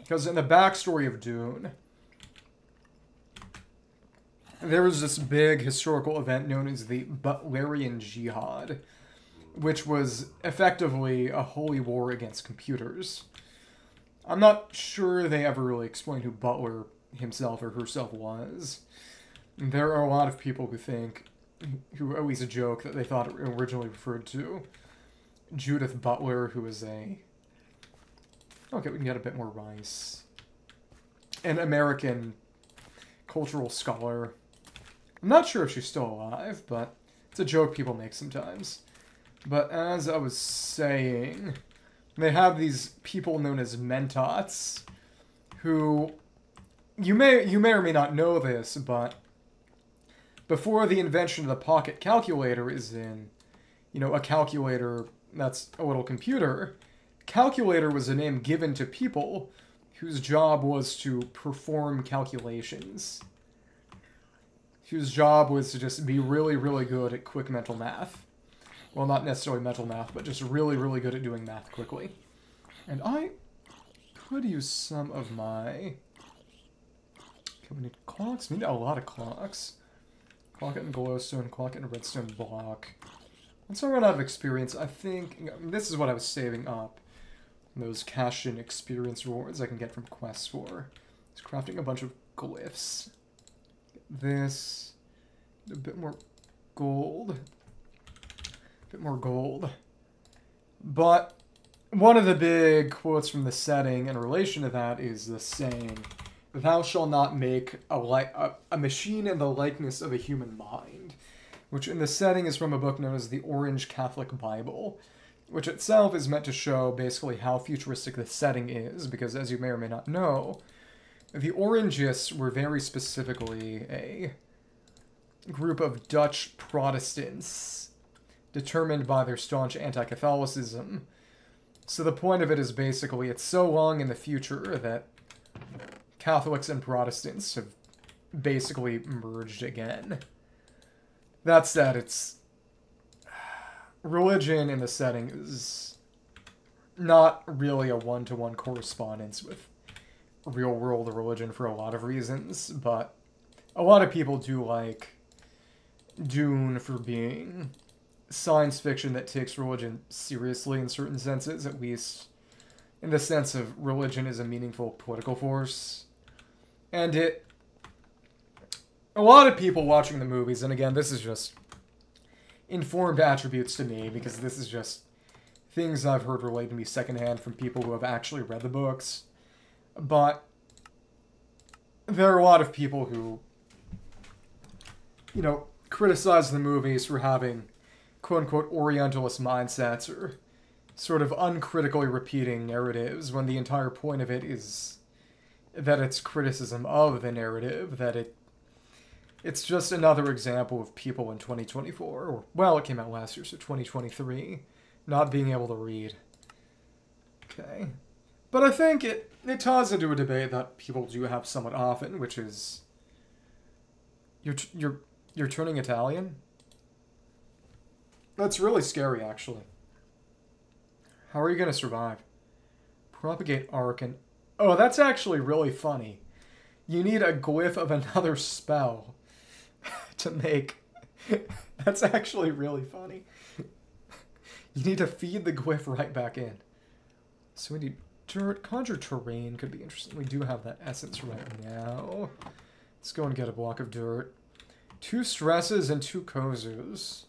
Because in the backstory of Dune, there was this big historical event known as the Butlerian Jihad, which was effectively a holy war against computers. I'm not sure they ever really explained who Butler himself or herself was. There are a lot of people who think, who always a joke that they thought it originally referred to Judith Butler, who is a. Okay, we can get a bit more rice. An American cultural scholar. I'm not sure if she's still alive, but it's a joke people make sometimes. But as I was saying, they have these people known as mentats, who you may you may or may not know this, but before the invention of the pocket calculator is in, you know, a calculator that's a little computer, calculator was a name given to people whose job was to perform calculations. Whose job was to just be really, really good at quick mental math. Well, not necessarily mental math, but just really, really good at doing math quickly. And I could use some of my... Okay, we need clocks. We need a lot of clocks. Clock it in glowstone, clock it in redstone block. Once I run out of experience, I think... I mean, this is what I was saving up. Those cash-in experience rewards I can get from quests for. It's crafting a bunch of glyphs. This. A bit more gold. A bit more gold. But one of the big quotes from the setting in relation to that is the saying, Thou shalt not make a, a, a machine in the likeness of a human mind, which in the setting is from a book known as the Orange Catholic Bible, which itself is meant to show basically how futuristic the setting is, because as you may or may not know, the Orangists were very specifically a group of Dutch Protestants determined by their staunch anti-Catholicism. So the point of it is basically it's so long in the future that Catholics and Protestants have basically merged again. That said, it's religion in the setting is not really a one-to-one correspondence with real-world religion for a lot of reasons, but a lot of people do like Dune for being science fiction that takes religion seriously in certain senses, at least in the sense of religion is a meaningful political force. And it... A lot of people watching the movies, and again, this is just informed attributes to me, because this is just things I've heard relayed to me secondhand from people who have actually read the books. But there are a lot of people who, you know, criticize the movies for having quote unquote Orientalist mindsets or sort of uncritically repeating narratives when the entire point of it is that it's criticism of the narrative, that it it's just another example of people in 2024, or well, it came out last year, so 2023, not being able to read. Okay. But I think it, it ties into a debate that people do have somewhat often, which is you're you're you're turning Italian. That's really scary, actually. How are you gonna survive? Propagate arc and oh, that's actually really funny. You need a glyph of another spell to make. that's actually really funny. you need to feed the glyph right back in. So we need dirt. Conjure terrain could be interesting. We do have that essence right now. Let's go and get a block of dirt. Two stresses and two kozus.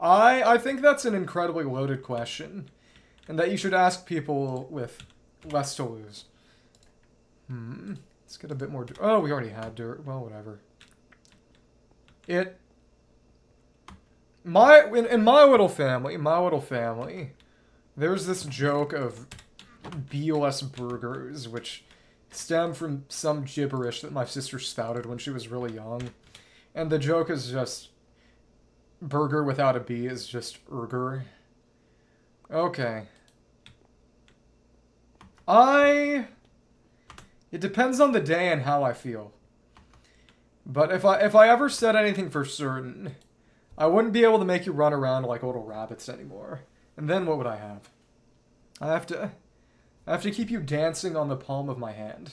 I I think that's an incredibly loaded question. And that you should ask people with less to lose. Hmm. Let's get a bit more... Oh, we already had dirt. Well, whatever. It... My... In, in my little family, my little family, there's this joke of BOS burgers, which stem from some gibberish that my sister spouted when she was really young. And the joke is just burger without a B is just erger. Okay. I it depends on the day and how I feel. But if I if I ever said anything for certain, I wouldn't be able to make you run around like little rabbits anymore. And then what would I have? I have to I have to keep you dancing on the palm of my hand.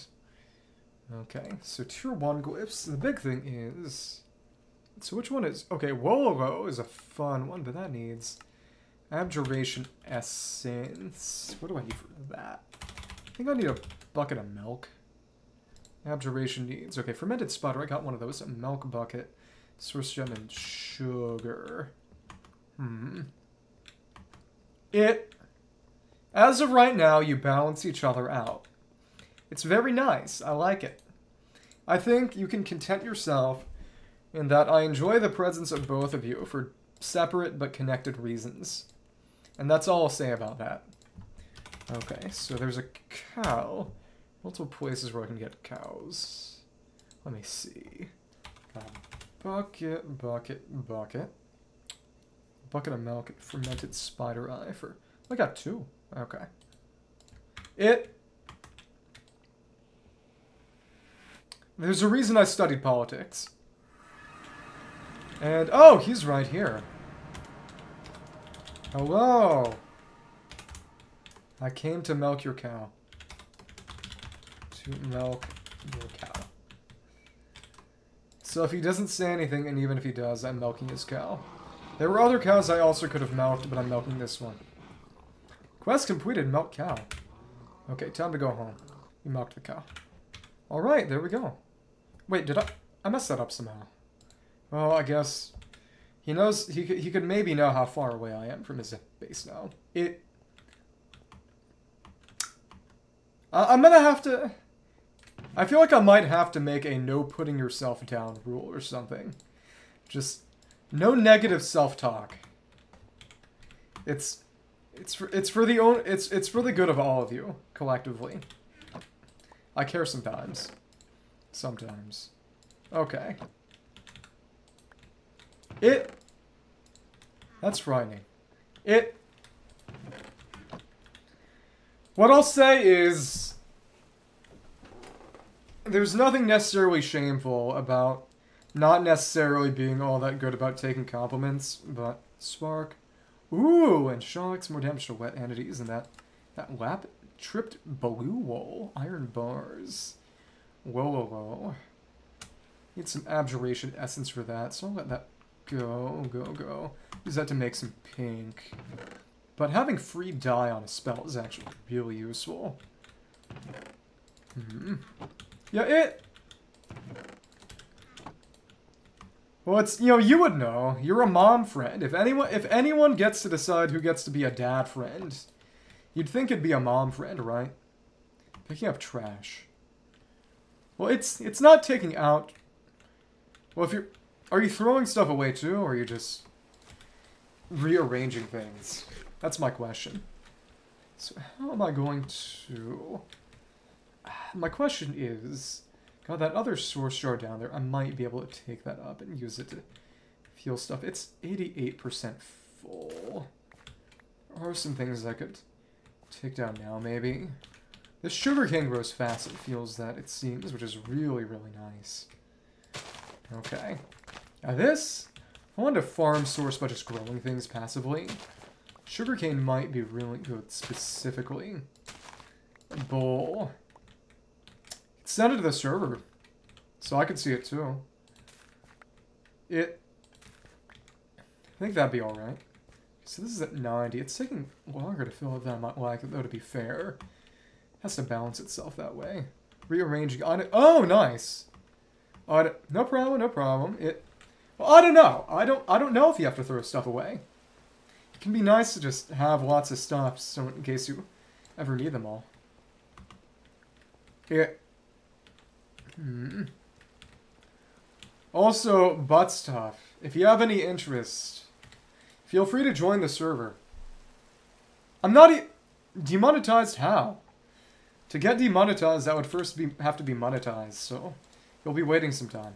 Okay, so tier 1 glyphs. The big thing is... So which one is... Okay, Wololo is a fun one, but that needs... Abjuration Essence. What do I need for that? I think I need a bucket of milk. Abjuration needs... Okay, Fermented Spider. I got one of those. A milk bucket. Source gem and sugar. Hmm. It as of right now, you balance each other out. It's very nice. I like it. I think you can content yourself in that I enjoy the presence of both of you for separate but connected reasons. And that's all I'll say about that. Okay, so there's a cow. Multiple places where I can get cows. Let me see. Bucket, bucket, bucket. Bucket of milk, fermented spider eye for... I got two. Okay. It... There's a reason I studied politics. And, oh, he's right here. Hello. I came to milk your cow. Milk your cow. So if he doesn't say anything, and even if he does, I'm milking his cow. There were other cows I also could have milked, but I'm milking this one. Quest completed, milk cow. Okay, time to go home. We milked the cow. Alright, there we go. Wait, did I... I messed that up somehow. Well, I guess he knows he he could maybe know how far away I am from his base now. It. I'm gonna have to. I feel like I might have to make a no putting yourself down rule or something. Just no negative self-talk. It's it's for it's for the own it's it's for the good of all of you collectively. I care sometimes. Sometimes. Okay. It... That's frightening. It... What I'll say is... There's nothing necessarily shameful about not necessarily being all that good about taking compliments, but Spark. Ooh, and Shocks, more damage to wet entities, and that that lap tripped blue wool, iron bars. Whoa, whoa, whoa. Need some abjuration essence for that, so I'll let that Go, go, go. Use that to make some pink. But having free dye on a spell is actually really useful. Hmm. Yeah, it... Well, it's, you know, you would know. You're a mom friend. If anyone, if anyone gets to decide who gets to be a dad friend, you'd think it'd be a mom friend, right? Picking up trash. Well, it's, it's not taking out... Well, if you're... Are you throwing stuff away too, or are you just rearranging things? That's my question. So how am I going to... My question is... got that other source jar down there, I might be able to take that up and use it to fuel stuff. It's 88% full. There are some things I could take down now, maybe. The sugar cane grows fast, it feels that, it seems, which is really, really nice. Okay. Now this, I wanted to farm source by just growing things passively. Sugarcane might be really good specifically. Bull. Send it to the server. So I could see it too. It... I think that'd be alright. So this is at 90. It's taking longer to fill up than I might like, though, to be fair. It has to balance itself that way. Rearranging on it. Oh, nice! No problem, no problem. It well, I don't know. I don't. I don't know if you have to throw stuff away. It can be nice to just have lots of stuff, so in case you ever need them all. Here. Hmm. Also, butt stuff. If you have any interest, feel free to join the server. I'm not e demonetized. How? To get demonetized, that would first be have to be monetized. So, you'll be waiting some time.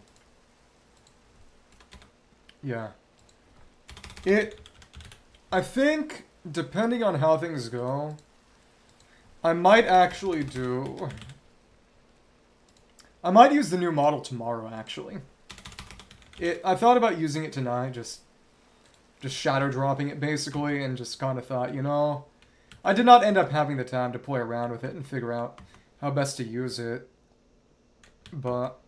Yeah. It... I think, depending on how things go, I might actually do... I might use the new model tomorrow, actually. It. I thought about using it tonight, just just shadow dropping it basically, and just kind of thought, you know, I did not end up having the time to play around with it and figure out how best to use it. But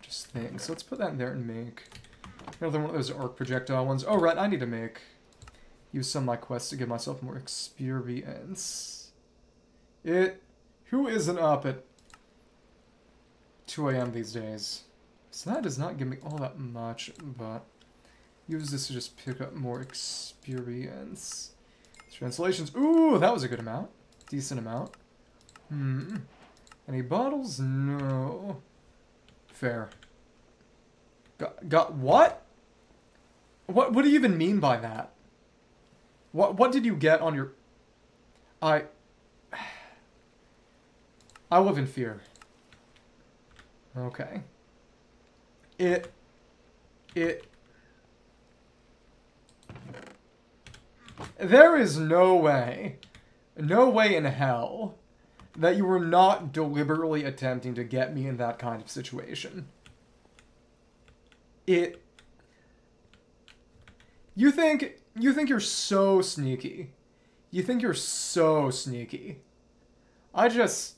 just think. So let's put that in there and make Another one of those arc projectile ones. Oh, right, I need to make... Use some of my quests to give myself more experience. It... Who isn't up at 2 a.m. these days? So that does not give me all that much, but... Use this to just pick up more experience. Translations. Ooh, that was a good amount. Decent amount. Hmm. Any bottles? No. Fair. Got, got what? What what do you even mean by that? What what did you get on your I I live in fear. Okay. It it There is no way, no way in hell that you were not deliberately attempting to get me in that kind of situation. It You think you think you're so sneaky. You think you're so sneaky. I just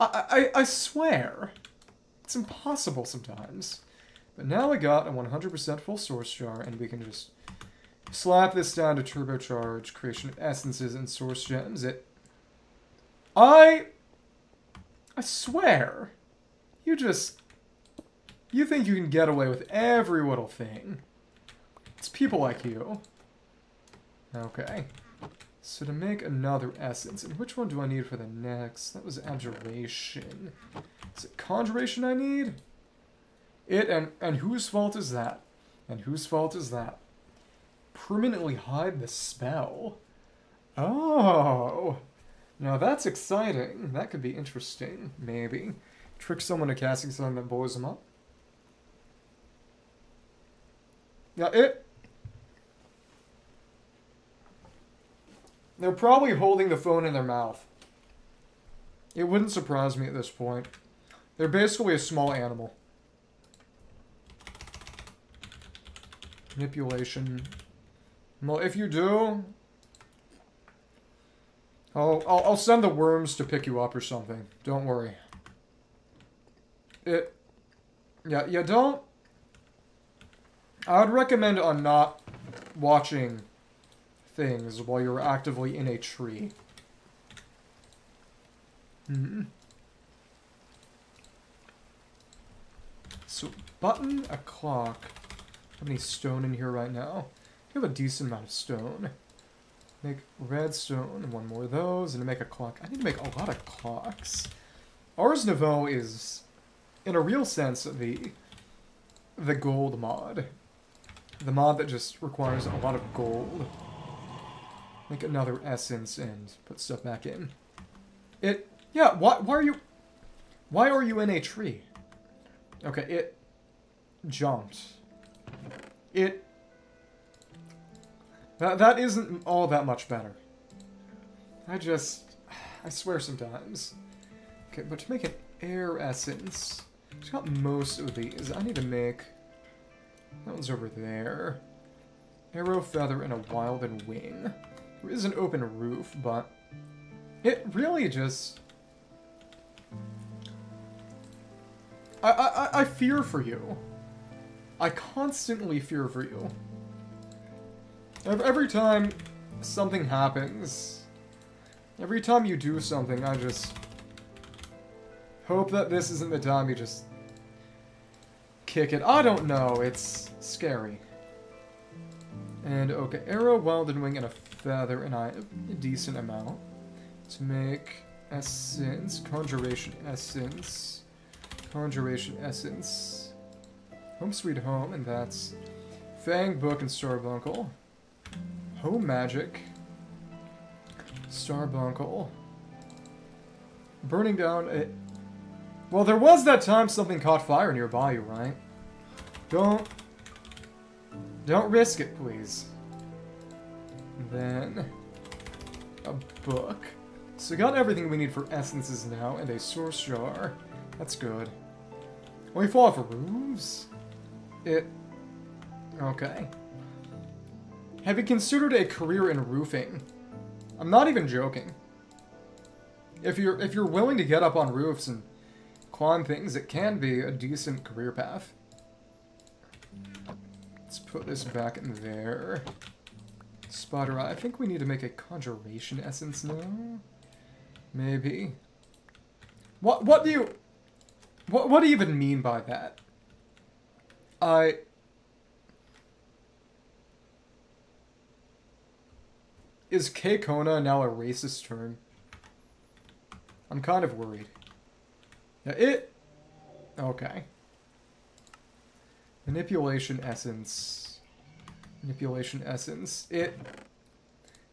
I I, I swear. It's impossible sometimes. But now we got a 100% full source jar, and we can just slap this down to turbocharge creation of essences and source gems. It... I... I swear. You just... You think you can get away with every little thing. It's people like you. Okay. So to make another essence, and which one do I need for the next? That was abjuration. Is it conjuration I need? It and and whose fault is that? And whose fault is that? Permanently hide the spell. Oh. Now that's exciting. That could be interesting, maybe. Trick someone to casting something that blows them up. Yeah, it. They're probably holding the phone in their mouth. It wouldn't surprise me at this point. They're basically a small animal. Manipulation. Well, if you do, I'll, I'll, I'll send the worms to pick you up or something. Don't worry. It, yeah, you don't, I would recommend on not watching things while you're actively in a tree. Mm -hmm. So, button a clock. How many stone in here right now? We have a decent amount of stone. Make redstone, and one more of those, and to make a clock. I need to make a lot of clocks. Ars Nouveau is, in a real sense, the the gold mod. The mod that just requires a lot of gold. Make another essence and put stuff back in. It, yeah, why, why are you, why are you in a tree? Okay, it jumped. It... That, that isn't all that much better. I just... I swear sometimes. Okay, but to make an air essence... I've got most of these. I need to make... That one's over there. Arrow, feather, and a wild and wing. There is an open roof, but... It really just... I, I, I fear for you. I constantly fear for you. Every time something happens, every time you do something, I just hope that this isn't the time you just kick it. I don't know, it's scary. And okay, arrow, wild and wing, and a feather, and I a decent amount to make essence, conjuration essence. Conjuration Essence. Home Sweet Home, and that's Fang, Book, and Starbuncle. Home Magic. Starbuncle. Burning down a... Well, there was that time something caught fire nearby you, right? Don't... Don't risk it, please. Then... A book. So we got everything we need for essences now, and a source jar. That's good. We fall off roofs? It... Okay. Have you considered a career in roofing? I'm not even joking. If you're if you're willing to get up on roofs and climb things, it can be a decent career path. Let's put this back in there. Spotter I think we need to make a conjuration essence now. Maybe. What what do you what, what do you even mean by that? I... Is K Kona now a racist term? I'm kind of worried. Yeah, it... Okay. Manipulation essence. Manipulation essence. It...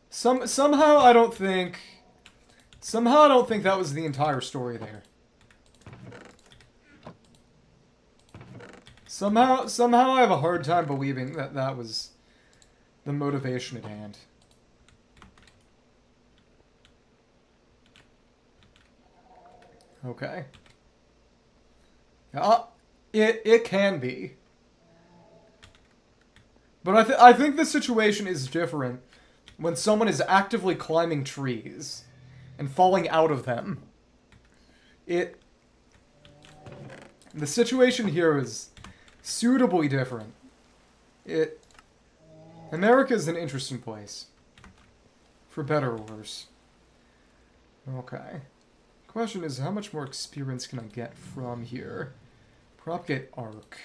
Some somehow I don't think... Somehow I don't think that was the entire story there. Somehow, somehow I have a hard time believing that that was the motivation at hand. Okay. Uh, it, it can be. But I, th I think the situation is different when someone is actively climbing trees and falling out of them. It... The situation here is suitably different. It... America is an interesting place. For better or worse. Okay. Question is, how much more experience can I get from here? Propagate arc.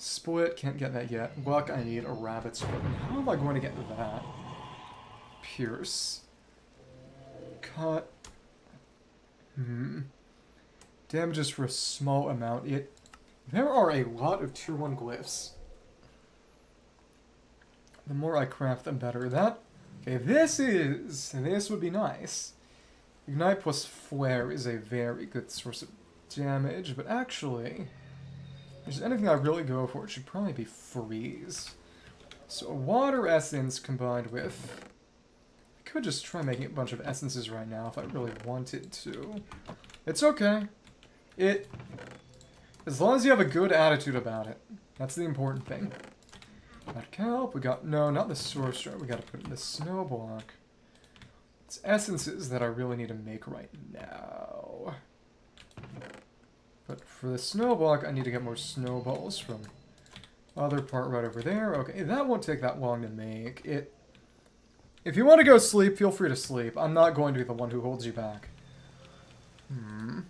Split, can't get that yet. Luck, I need a rabbit's foot. How am I going to get that? Pierce. Cut. Hmm. Damages for a small amount. It. There are a lot of tier 1 glyphs. The more I craft, the better. That. Okay, this is. This would be nice. Ignite plus Flare is a very good source of damage, but actually, if there's anything I really go for, it should probably be Freeze. So Water Essence combined with... I could just try making a bunch of essences right now if I really wanted to. It's okay. It... As long as you have a good attitude about it. That's the important thing. Got kelp, we got... No, not the sorcerer. We gotta put in the snow block. It's essences that I really need to make right now. But for the snow block, I need to get more snowballs from other part right over there. Okay, that won't take that long to make. It. If you want to go sleep, feel free to sleep. I'm not going to be the one who holds you back. Hmm.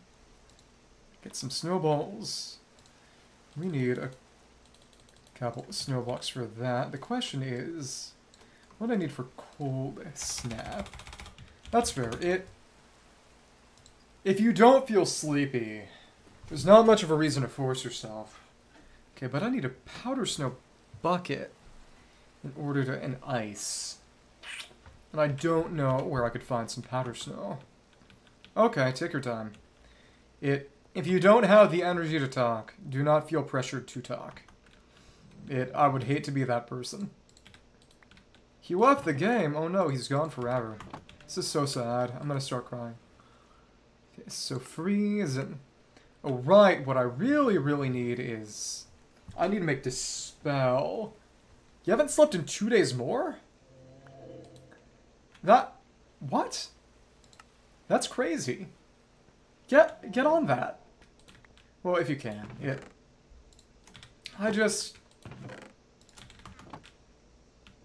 Get some snowballs. We need a couple of snow blocks for that. The question is, what do I need for cold snap? That's fair. It... If you don't feel sleepy, there's not much of a reason to force yourself. Okay, but I need a powder snow bucket in order to... an ice. And I don't know where I could find some powder snow. Okay, take your time. It... If you don't have the energy to talk, do not feel pressured to talk. It... I would hate to be that person. He left the game. Oh no, he's gone forever. This is so sad. I'm gonna start crying. Okay, so freeze and... Oh, right. What I really, really need is... I need to make Dispel. You haven't slept in two days more? That... What? That's crazy. Get, get on that. Well, if you can. It... I just...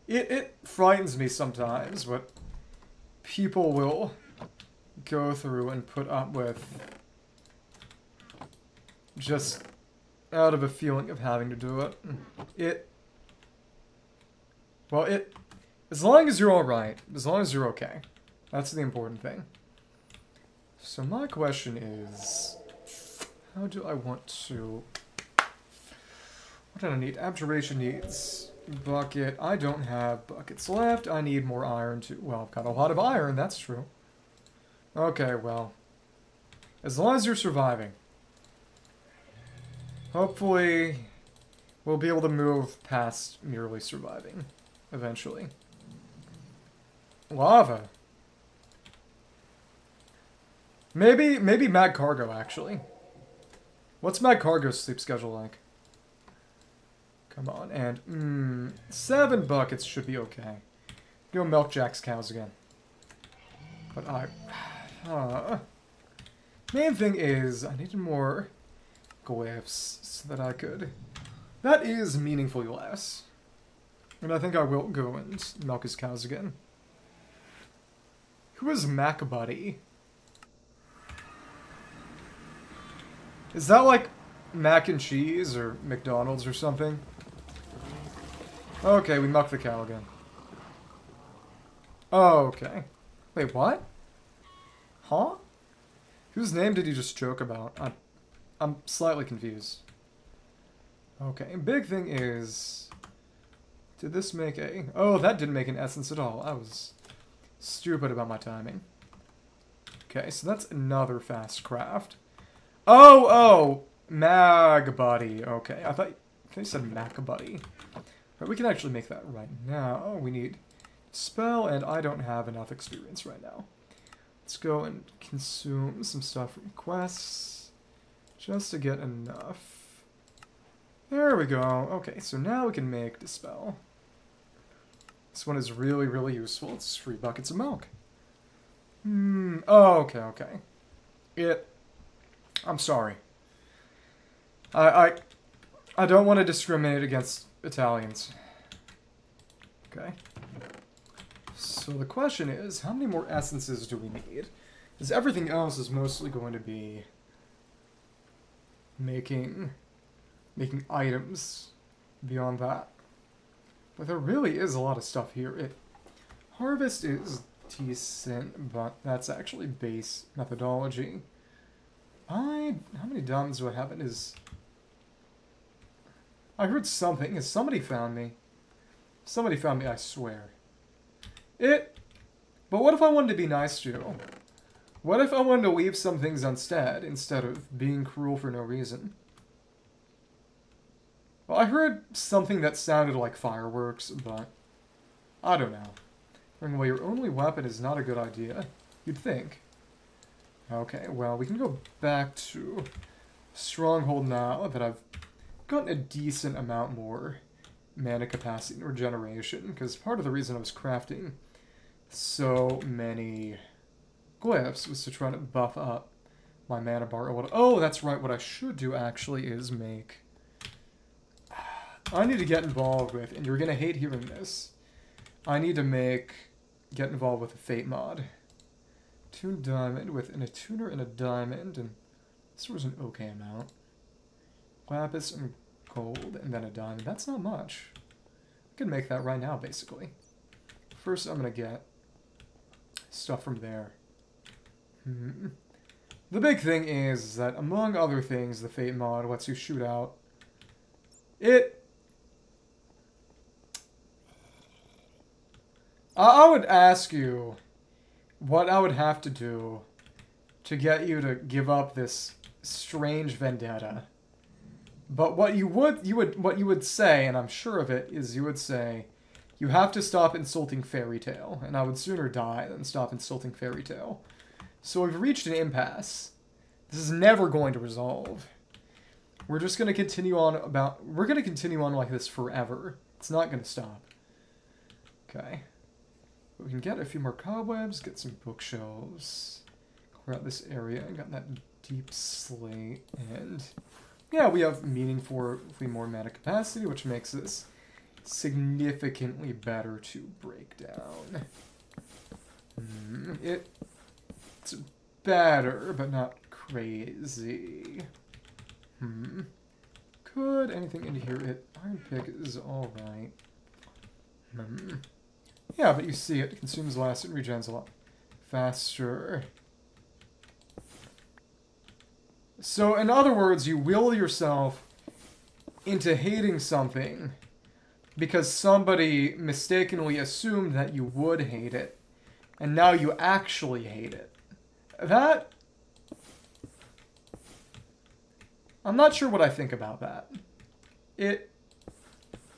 It, it frightens me sometimes, but people will go through and put up with just out of a feeling of having to do it. It... Well, it... As long as you're alright, as long as you're okay. That's the important thing. So my question is... How do I want to... What do I need? Abjuration needs bucket. I don't have buckets left. I need more iron to... Well, I've got a lot of iron, that's true. Okay, well. As long as you're surviving. Hopefully, we'll be able to move past merely surviving. Eventually. Lava. Maybe, maybe Mad Cargo, actually. What's Mad Cargo's sleep schedule like? Come on, and mm, seven buckets should be okay. Go milk Jack's cows again. But I, uh, main thing is I needed more glyphs that I could. That is meaningfully less, and I think I will go and milk his cows again. Who is Mac Buddy? Is that like mac and cheese or McDonald's or something? Okay, we mucked the cow again. Oh, okay. Wait, what? Huh? Whose name did you just joke about? I, I'm slightly confused. Okay, big thing is... Did this make a... Oh, that didn't make an essence at all. I was stupid about my timing. Okay, so that's another fast craft. Oh, oh! Mag Buddy. Okay, I thought, you said Mac Buddy. Right, we can actually make that right now. Oh, we need spell, and I don't have enough experience right now. Let's go and consume some stuff from quests, just to get enough. There we go. Okay, so now we can make Dispel. This one is really, really useful. It's three buckets of milk. Hmm. Oh, okay, okay. It... I'm sorry. I, I, I don't want to discriminate against Italians. Okay. So the question is, how many more essences do we need? Because everything else is mostly going to be making making items beyond that. But there really is a lot of stuff here. It Harvest is decent, but that's actually base methodology. I how many diamonds do I have I heard something. Has somebody found me? Somebody found me, I swear. It... But what if I wanted to be nice to you? What if I wanted to leave some things instead, instead of being cruel for no reason? Well, I heard something that sounded like fireworks, but... I don't know. Anyway, your only weapon is not a good idea. You'd think. Okay, well, we can go back to Stronghold now that I've gotten a decent amount more mana capacity and regeneration, because part of the reason I was crafting so many glyphs was to try to buff up my mana bar. Oh, that's right, what I should do actually is make... I need to get involved with, and you're going to hate hearing this, I need to make, get involved with a Fate mod. Tune diamond with an attuner and a diamond, and this was an okay amount lapis and gold, and then a diamond. That's not much. I can make that right now, basically. First, I'm going to get stuff from there. Hmm. The big thing is that, among other things, the Fate mod lets you shoot out. It... I would ask you what I would have to do to get you to give up this strange vendetta but what you would you would what you would say, and I'm sure of it, is you would say, you have to stop insulting Fairy Tail, and I would sooner die than stop insulting Fairy Tail. So we've reached an impasse. This is never going to resolve. We're just going to continue on about... We're going to continue on like this forever. It's not going to stop. Okay. We can get a few more cobwebs, get some bookshelves. Clear out this area. I got that deep slate, and yeah, we have meaningfully more mana capacity, which makes this significantly better to break down. Mm, it, it's better, but not crazy. Hmm. Could anything in here? It iron pick is all right. Hmm. Yeah, but you see, it consumes less and regens a lot faster. So, in other words, you will yourself into hating something because somebody mistakenly assumed that you would hate it, and now you actually hate it. That... I'm not sure what I think about that. It...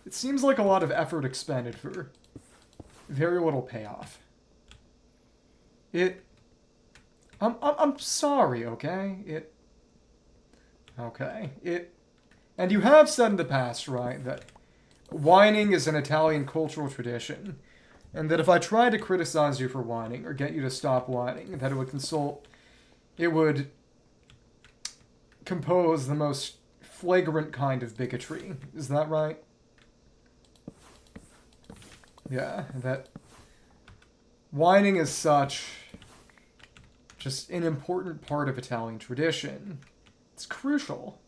It seems like a lot of effort expended for very little payoff. It... I'm, I'm, I'm sorry, okay? It... Okay. It, and you have said in the past, right, that whining is an Italian cultural tradition, and that if I tried to criticize you for whining or get you to stop whining, that it would consult, it would compose the most flagrant kind of bigotry. Is that right? Yeah, that whining is such just an important part of Italian tradition it's crucial.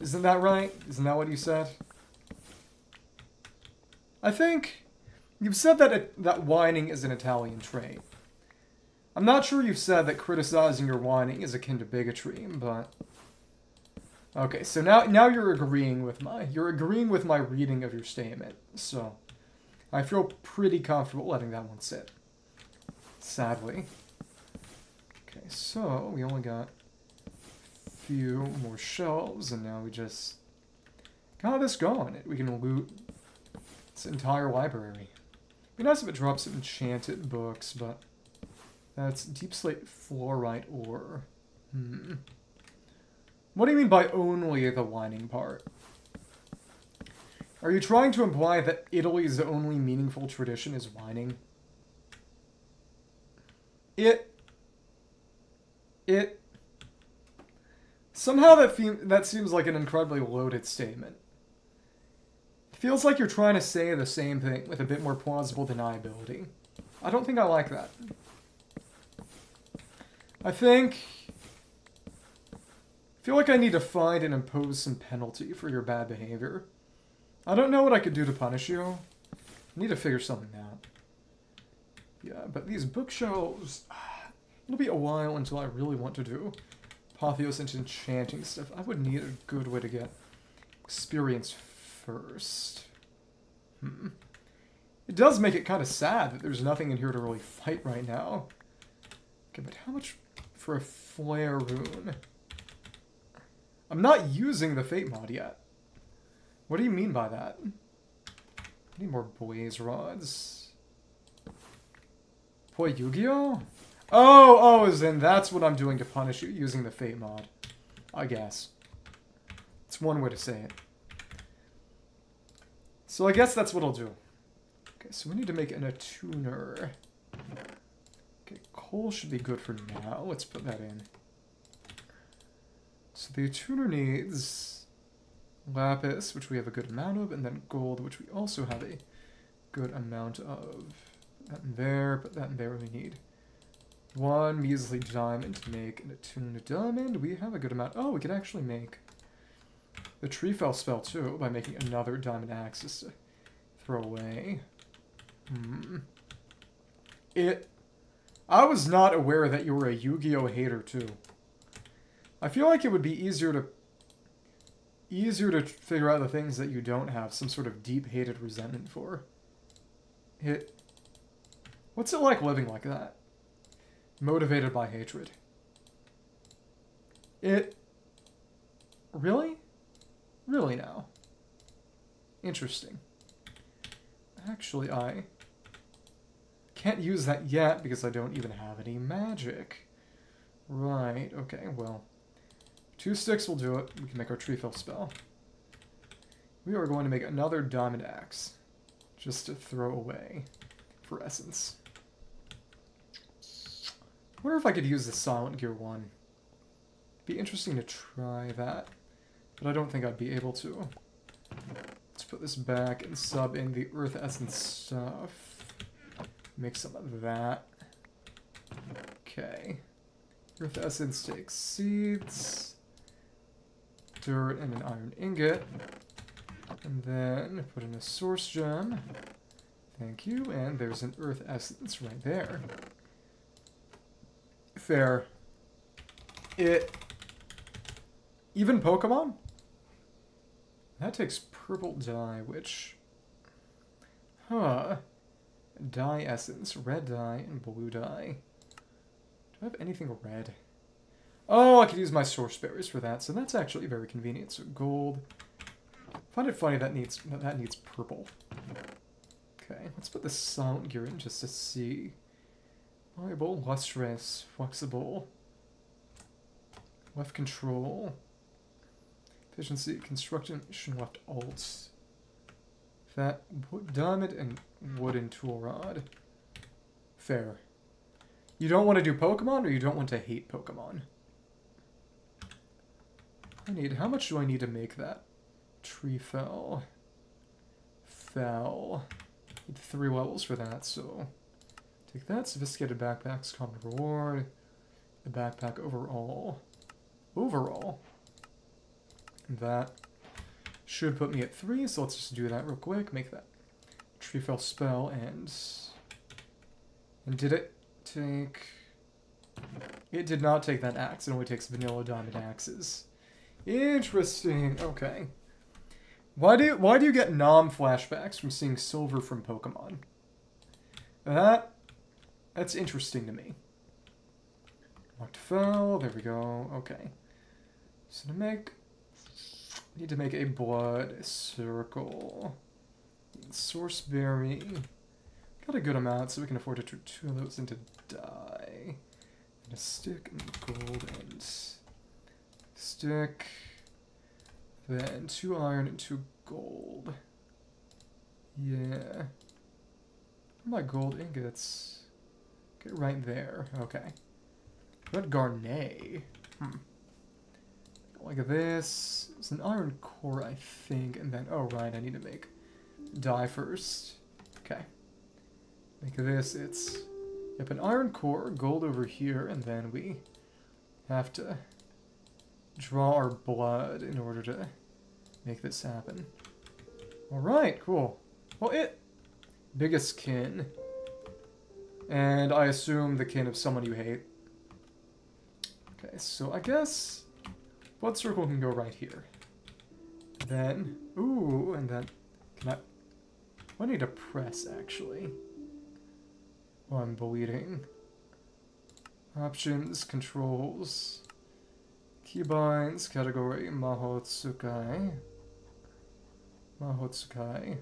Isn't that right? Isn't that what you said? I think you've said that it, that whining is an Italian trait. I'm not sure you've said that criticizing your whining is akin to bigotry, but Okay, so now now you're agreeing with my you're agreeing with my reading of your statement. So I feel pretty comfortable letting that one sit. Sadly. Okay, so we only got a few more shelves, and now we just got this going. We can loot this entire library. Be nice if it drops some enchanted books, but that's deep slate fluorite ore. Hmm. What do you mean by only the whining part? Are you trying to imply that Italy's only meaningful tradition is whining? It... It... Somehow that, that seems like an incredibly loaded statement. Feels like you're trying to say the same thing with a bit more plausible deniability. I don't think I like that. I think I feel like I need to find and impose some penalty for your bad behavior. I don't know what I could do to punish you. I need to figure something out. Yeah, but these bookshelves... It'll be a while until I really want to do Apotheos and enchanting stuff. I would need a good way to get experience first. Hmm. It does make it kind of sad that there's nothing in here to really fight right now. Okay, but how much for a flare rune? I'm not using the Fate mod yet. What do you mean by that? I need more blaze rods. Boy, Yu-Gi-Oh? Oh, oh, as in that's what I'm doing to punish you, using the Fate mod. I guess. It's one way to say it. So I guess that's what I'll do. Okay, so we need to make an attuner. Okay, coal should be good for now. Let's put that in. So the attuner needs lapis, which we have a good amount of, and then gold, which we also have a good amount of. Put That in there, but that in there we need one measly diamond to make an attuned diamond. We have a good amount. Oh, we could actually make the tree fell spell too by making another diamond axis to throw away. Hmm. It. I was not aware that you were a Yu-Gi-Oh hater too. I feel like it would be easier to easier to figure out the things that you don't have some sort of deep-hated resentment for. It What's it like living like that? Motivated by hatred. It Really? Really now? Interesting. Actually, I can't use that yet because I don't even have any magic. Right, okay, well. Two sticks will do it. We can make our tree fill spell. We are going to make another diamond axe. Just to throw away for essence. I wonder if I could use the Silent Gear one. Be interesting to try that. But I don't think I'd be able to. Let's put this back and sub in the Earth Essence stuff. Make some of that. Okay. Earth Essence takes seeds dirt and an iron ingot. And then put in a source gem. Thank you. And there's an earth essence right there. Fair. It... Even Pokemon? That takes purple dye, which... Huh. Dye essence, red dye, and blue dye. Do I have anything red? Oh, I could use my source berries for that, so that's actually very convenient. So gold. I find it funny that needs that needs purple. Okay, let's put the silent gear in just to see. Viable, lustrous, flexible. Left control. Efficiency, construction, left alt. That diamond and wooden tool rod. Fair. You don't want to do Pokemon or you don't want to hate Pokemon? I need, how much do I need to make that? Tree fell. Fell. Need three levels for that, so take that. Sophisticated backpacks, common reward. The backpack overall. Overall. That should put me at three, so let's just do that real quick. Make that tree fell spell and and did it take it did not take that axe, it only takes vanilla diamond axes. Interesting. Okay. Why do why do you get nom flashbacks from seeing silver from Pokemon? That that's interesting to me. Octafell, there we go. Okay. So to make need to make a blood circle. Source berry. Got a good amount, so we can afford to turn two of those into dye. And a stick and gold and stick. Then two iron and two gold. Yeah. My gold ingots. Get right there. Okay. What Garnet? Hmm. Like this. It's an iron core, I think. And then, oh right, I need to make die first. Okay. Make this, it's... Yep, an iron core, gold over here, and then we have to draw our blood in order to make this happen. Alright, cool. Well, it... Biggest kin. And I assume the kin of someone you hate. Okay, so I guess... Blood circle can go right here. Then... Ooh, and then... Can I... I need to press, actually. While I'm bleeding. Options, controls... Keybinds, category, Mahou Tsukai. Mahotsukai.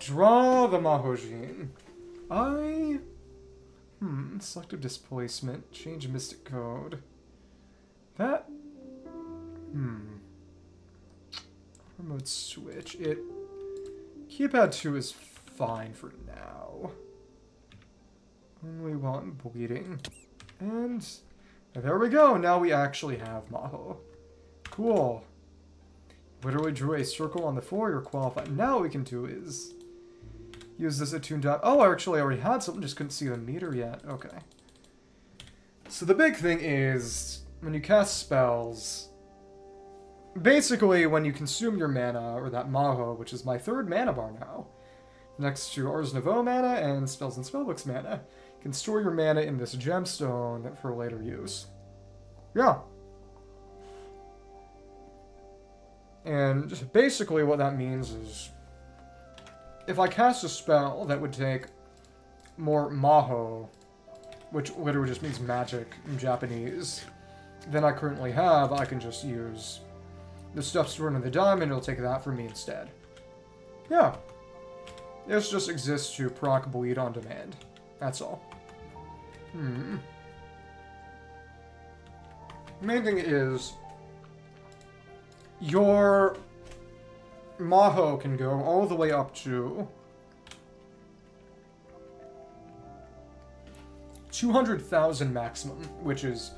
Draw the Mahojin. I... Hmm, selective displacement, change mystic code. That... Hmm. Remote switch. It... Keypad 2 is fine for now. Only I'm bleeding. And... There we go, now we actually have Mahou. Cool. Literally drew a circle on the floor, you're qualified. Now what we can do is use this attuned dot. Oh, I actually already had something, just couldn't see the meter yet. Okay. So the big thing is, when you cast spells, basically when you consume your mana, or that Mahou, which is my third mana bar now, next to Ars Nouveau mana and Spells n' Spellbooks mana, you can store your mana in this gemstone for later use. Yeah. And basically what that means is if I cast a spell that would take more Mahou, which literally just means magic in Japanese, than I currently have, I can just use the stuff stored in the diamond, it'll take that for me instead. Yeah. This just exists to proc bleed on demand. That's all. Hmm. Main thing is, your Mahou can go all the way up to 200,000 maximum, which is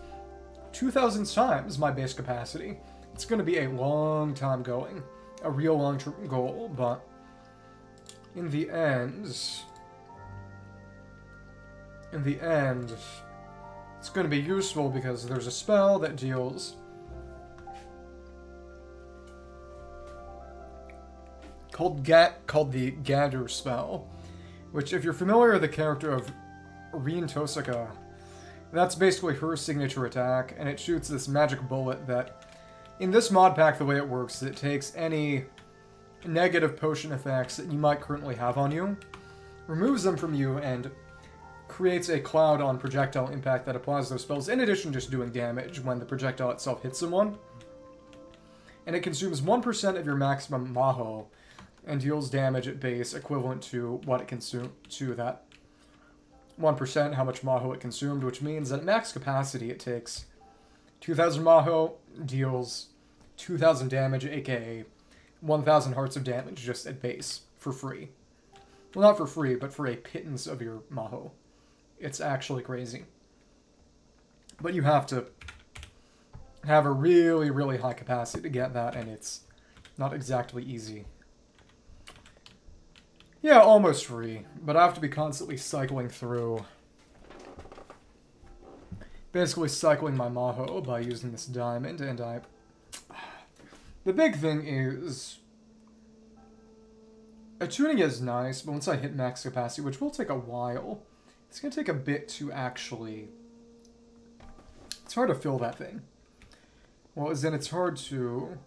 2,000 times my base capacity. It's going to be a long time going, a real long-term goal, but in the end, in the end, it's going to be useful because there's a spell that deals called called the Gandr spell, which if you're familiar with the character of Rin Tosaka, that's basically her signature attack, and it shoots this magic bullet that, in this mod pack, the way it works is it takes any negative potion effects that you might currently have on you, removes them from you, and creates a cloud on projectile impact that applies those spells, in addition to just doing damage when the projectile itself hits someone. And it consumes 1% of your maximum Mahou, and deals damage at base equivalent to what it consumed to that 1% how much Mahou it consumed, which means that at max capacity it takes 2000 Mahou, deals 2000 damage, aka 1000 hearts of damage just at base for free. Well, not for free, but for a pittance of your Mahou. It's actually crazy. But you have to have a really, really high capacity to get that, and it's not exactly easy. Yeah, almost free, but I have to be constantly cycling through. Basically cycling my Mahou by using this diamond, and I... The big thing is... Attuning is nice, but once I hit max capacity, which will take a while, it's going to take a bit to actually... It's hard to fill that thing. Well, in it's hard to...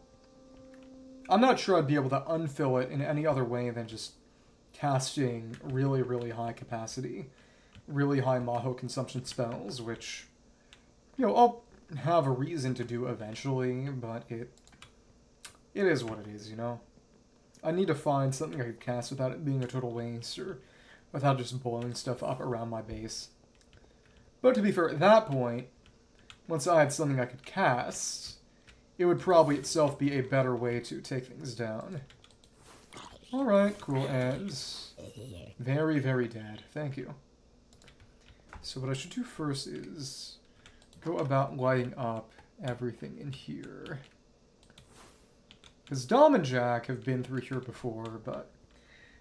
I'm not sure I'd be able to unfill it in any other way than just casting really, really high capacity, really high Mahou consumption spells, which, you know, I'll have a reason to do eventually, but it it is what it is, you know? I need to find something I could cast without it being a total waste, or without just blowing stuff up around my base. But to be fair, at that point, once I had something I could cast, it would probably itself be a better way to take things down. Alright, cool, and... Very, very dead. Thank you. So what I should do first is go about lighting up everything in here. Because Dom and Jack have been through here before, but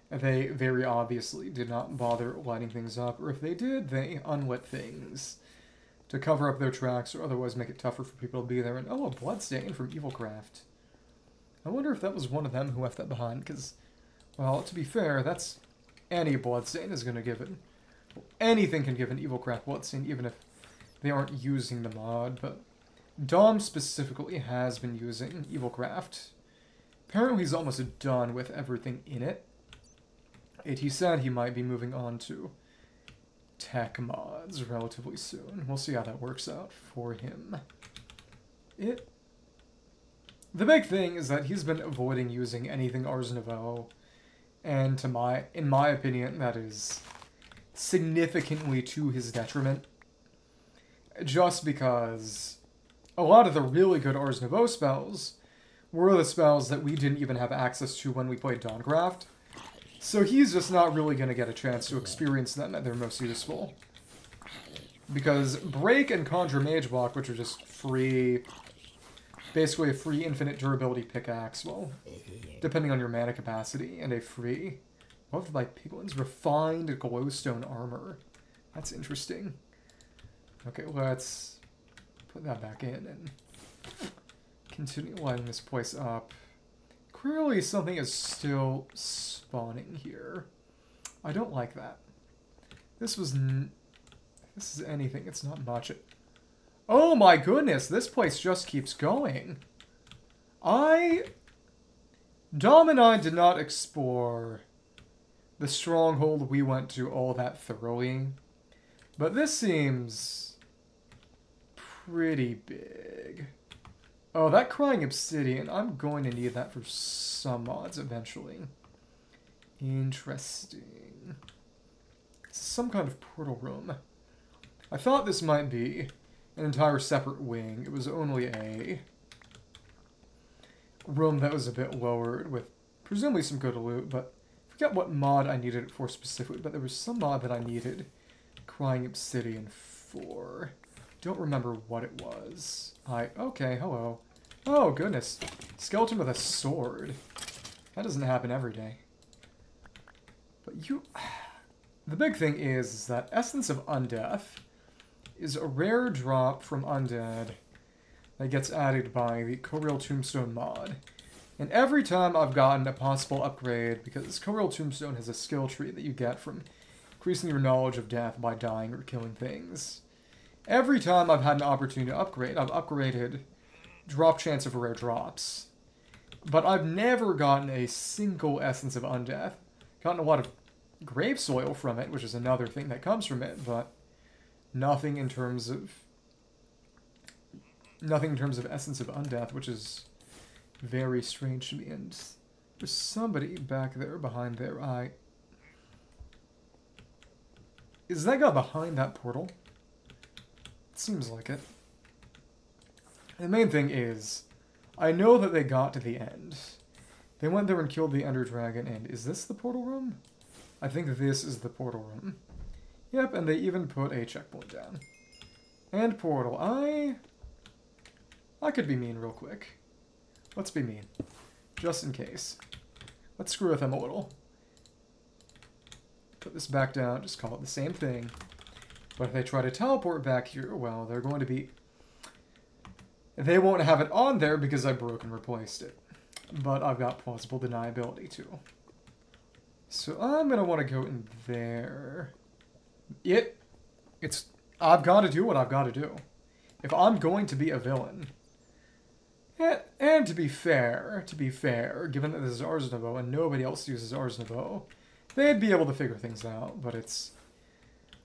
they very obviously did not bother lighting things up, or if they did, they unlit things to cover up their tracks or otherwise make it tougher for people to be there. And oh, a bloodstain from Evilcraft. I wonder if that was one of them who left that behind, because, well, to be fair, that's any bloodstain is going to give it. Anything can give an Evilcraft bloodstain, even if they aren't using the mod, but Dom specifically has been using Evilcraft. Apparently he's almost done with everything in it. It, he said he might be moving on to tech mods relatively soon. We'll see how that works out for him. It... The big thing is that he's been avoiding using anything Ars Nouveau, and to my, in my opinion, that is significantly to his detriment. Just because a lot of the really good Ars Nouveau spells were the spells that we didn't even have access to when we played Dawncraft. So he's just not really going to get a chance to experience them at their most useful. Because Break and Conjure Mage Block, which are just free, basically a free infinite durability pickaxe, well, depending on your mana capacity, and a free, loved by piglins, refined glowstone armor. That's interesting. Okay, let's put that back in and continue lining this place up. Clearly something is still spawning here. I don't like that. This was... this is anything. It's not much. Oh my goodness, this place just keeps going. I... Dom and I did not explore the stronghold we went to all that thoroughly. But this seems pretty big. Oh, that Crying Obsidian, I'm going to need that for some mods eventually. Interesting. some kind of portal room. I thought this might be an entire separate wing. It was only a room that was a bit lowered with presumably some good loot, but I forget what mod I needed it for specifically, but there was some mod that I needed Crying Obsidian for. Don't remember what it was. I... Okay, hello. Oh, goodness. Skeleton with a sword. That doesn't happen every day. But you... The big thing is, that Essence of Undeath is a rare drop from Undead that gets added by the Corail Tombstone mod. And every time I've gotten a possible upgrade, because Corail Tombstone has a skill tree that you get from increasing your knowledge of death by dying or killing things, Every time I've had an opportunity to upgrade, I've upgraded drop chance of rare drops. But I've never gotten a single Essence of Undeath. Gotten a lot of grave soil from it, which is another thing that comes from it, but nothing in terms of nothing in terms of Essence of Undeath, which is very strange to me. And there's somebody back there behind there. eye. Is that guy behind that portal? Seems like it. The main thing is, I know that they got to the end. They went there and killed the Ender Dragon, and is this the portal room? I think this is the portal room. Yep, and they even put a checkpoint down. And portal. I... I could be mean real quick. Let's be mean. Just in case. Let's screw with them a little. Put this back down, just call it the same thing. But if they try to teleport back here, well, they're going to be... They won't have it on there because I broke and replaced it. But I've got plausible deniability too. So I'm going to want to go in there. It... It's... I've got to do what I've got to do. If I'm going to be a villain, And, and, to be fair, to be fair, given that this is Ars Nouveau and nobody else uses Ars Nouveau, they'd be able to figure things out, but it's...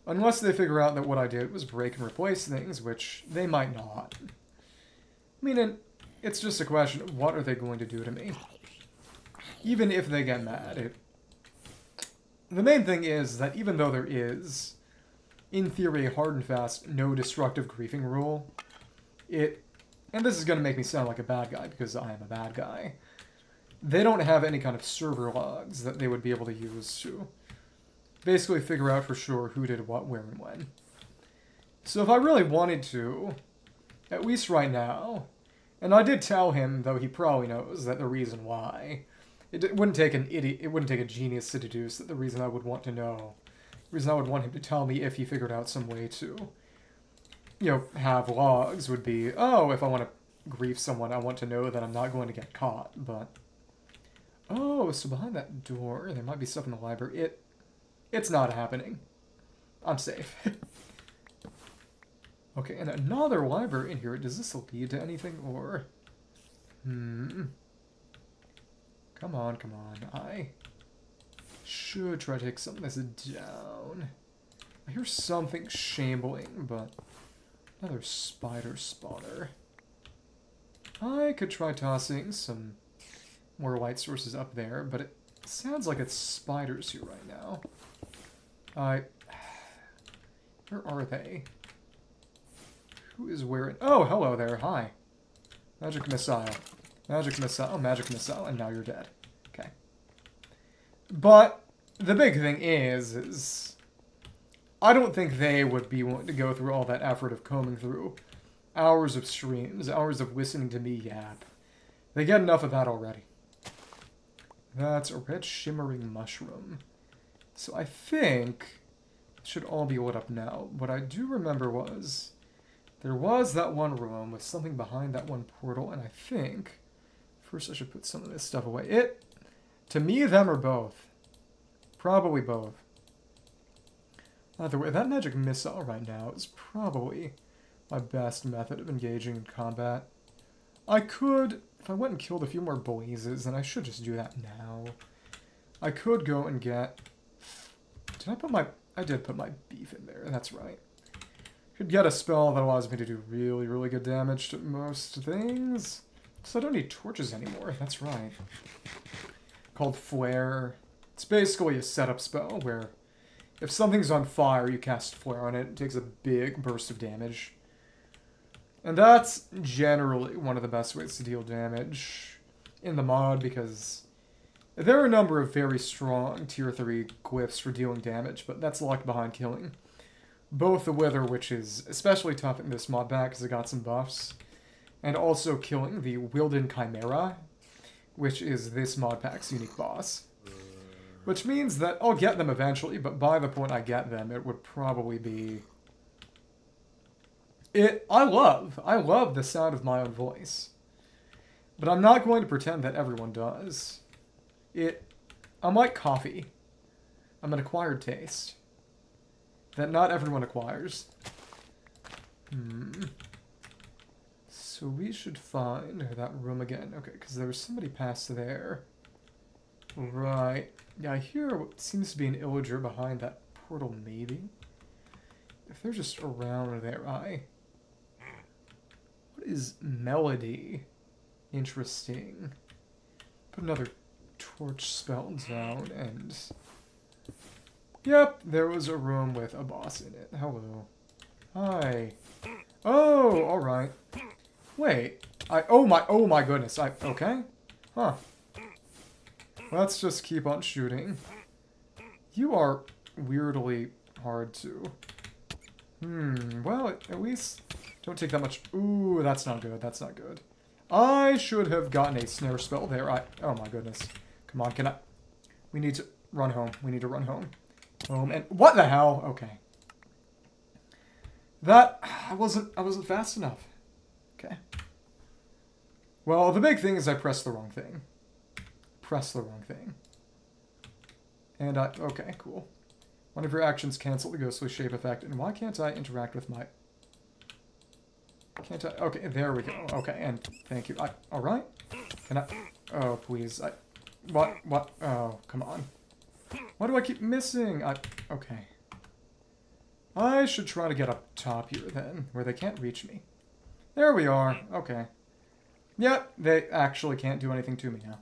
Unless they figure out that what I did was break and replace things, which they might not. I mean, it's just a question of what are they going to do to me? Even if they get mad, it... The main thing is that even though there is, in theory, a hard and fast, no destructive griefing rule, it... And this is going to make me sound like a bad guy, because I am a bad guy. They don't have any kind of server logs that they would be able to use to basically figure out for sure who did what, where, and when. So if I really wanted to, at least right now, and I did tell him, though he probably knows, that the reason why, it, wouldn't take an idiot, it wouldn't take a genius to deduce that the reason I would want to know, the reason I would want him to tell me if he figured out some way to, you know, have logs would be, oh, if I want to grief someone, I want to know that I'm not going to get caught, but... Oh, so behind that door, there might be stuff in the library. It it's not happening. I'm safe. okay, and another library in here. Does this lead to anything, or... Hmm... Come on, come on. I should try to take some of this down. I hear something shambling, but... Another spider spawner. I could try tossing some more light sources up there, but it sounds like it's spiders here right now. Uh, where are they? Who is wearing... Oh, hello there. Hi. Magic missile. Magic missile. Magic missile. And now you're dead. Okay. But the big thing is, is... I don't think they would be willing to go through all that effort of combing through hours of streams, hours of listening to me yap. They get enough of that already. That's a red shimmering mushroom. So I think it should all be lit up now. What I do remember was there was that one room with something behind that one portal, and I think first I should put some of this stuff away. It, to me, them or both. Probably both. Either way, that magic missile right now is probably my best method of engaging in combat. I could, if I went and killed a few more blazes, and I should just do that now, I could go and get I put my... I did put my beef in there. That's right. Could get a spell that allows me to do really, really good damage to most things. So I don't need torches anymore. That's right. Called Flare. It's basically a setup spell where if something's on fire, you cast Flare on it. It takes a big burst of damage. And that's generally one of the best ways to deal damage in the mod because there are a number of very strong tier 3 glyphs for dealing damage, but that's locked behind killing. Both the Wither, which is especially tough in this mod pack because it got some buffs, and also killing the Wilden Chimera, which is this mod pack's unique boss. Which means that I'll get them eventually, but by the point I get them, it would probably be... It, I love, I love the sound of my own voice. But I'm not going to pretend that everyone does. It, unlike coffee, I'm an acquired taste that not everyone acquires. Hmm. So we should find that room again. Okay, because there was somebody past there. Right. Yeah, I hear what seems to be an illager behind that portal, maybe. If they're just around there, I... What is melody? Interesting. Put another torch spell down and... Yep, there was a room with a boss in it. Hello. Hi. Oh, alright. Wait. I- oh my- oh my goodness. I- okay. Huh. Let's just keep on shooting. You are weirdly hard to... Hmm, well, at least don't take that much... Ooh, that's not good. That's not good. I should have gotten a snare spell there. I... Oh my goodness. Come on, can I... We need to run home. We need to run home. Home and... What the hell? Okay. That... I wasn't... I wasn't fast enough. Okay. Well, the big thing is I pressed the wrong thing. Press the wrong thing. And I... Okay, cool. One of your actions cancel the ghostly shape effect. And why can't I interact with my... can't I? Okay, there we go. Okay, and thank you. I, all right. Can I? Oh, please. I. What? What? Oh, come on. Why do I keep missing? I. Okay. I should try to get up top here then, where they can't reach me. There we are. Okay. Yep, they actually can't do anything to me now.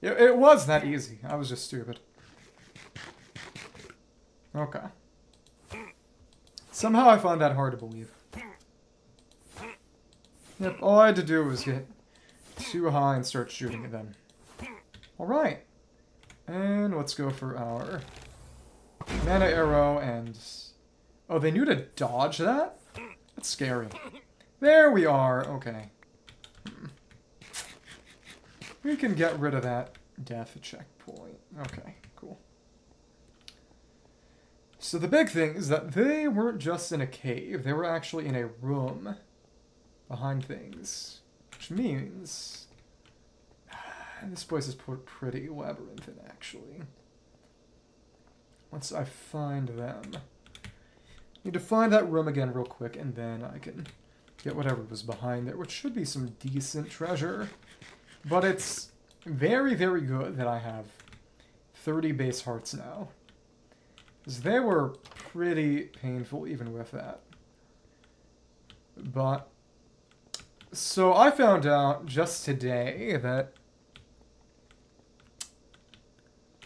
It, it was that easy. I was just stupid. Okay. Somehow I find that hard to believe. Yep, all I had to do was get too high and start shooting at them. Alright. And let's go for our mana arrow and... Oh, they knew to dodge that? That's scary. There we are. Okay. Hmm. We can get rid of that death checkpoint. Okay, cool. So the big thing is that they weren't just in a cave. They were actually in a room behind things. Which means... This place is pretty labyrinthine, actually. Once I find them... Need to find that room again real quick, and then I can get whatever was behind there, which should be some decent treasure. But it's very, very good that I have 30 base hearts now. Because they were pretty painful even with that. But, so I found out just today that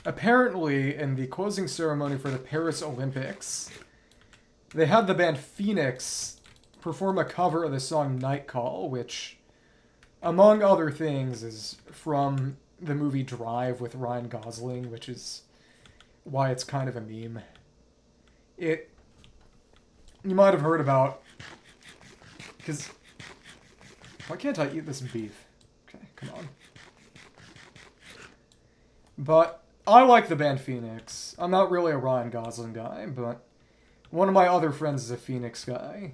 apparently in the closing ceremony for the Paris Olympics, they had the band Phoenix perform a cover of the song Night Call, which, among other things, is from the movie Drive with Ryan Gosling, which is why it's kind of a meme. It, you might have heard about, because, why can't I eat this beef? Okay, come on. But, I like the band Phoenix. I'm not really a Ryan Gosling guy, but one of my other friends is a Phoenix guy,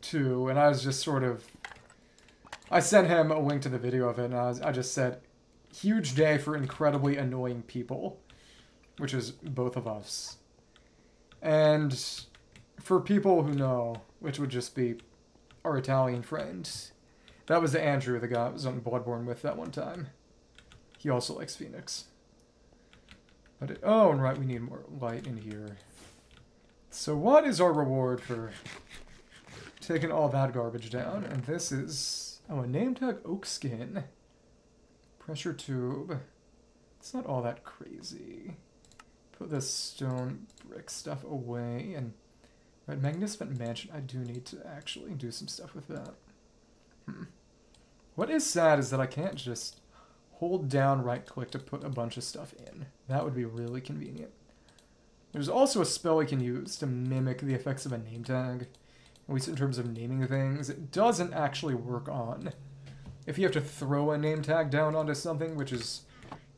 too, and I was just sort of... I sent him a link to the video of it, and I, was, I just said, huge day for incredibly annoying people, which is both of us. And for people who know, which would just be our Italian friend, that was Andrew, the guy I was on Bloodborne with that one time. He also likes Phoenix. But it, oh, and right, we need more light in here. So what is our reward for taking all that garbage down? And this is... Oh, a name tag oak skin. Pressure tube. It's not all that crazy. Put this stone brick stuff away. And right, Magnificent Mansion, I do need to actually do some stuff with that. Hmm. What is sad is that I can't just hold down right click to put a bunch of stuff in. That would be really convenient. There's also a spell we can use to mimic the effects of a name tag, at least in terms of naming things. It doesn't actually work on if you have to throw a name tag down onto something, which is...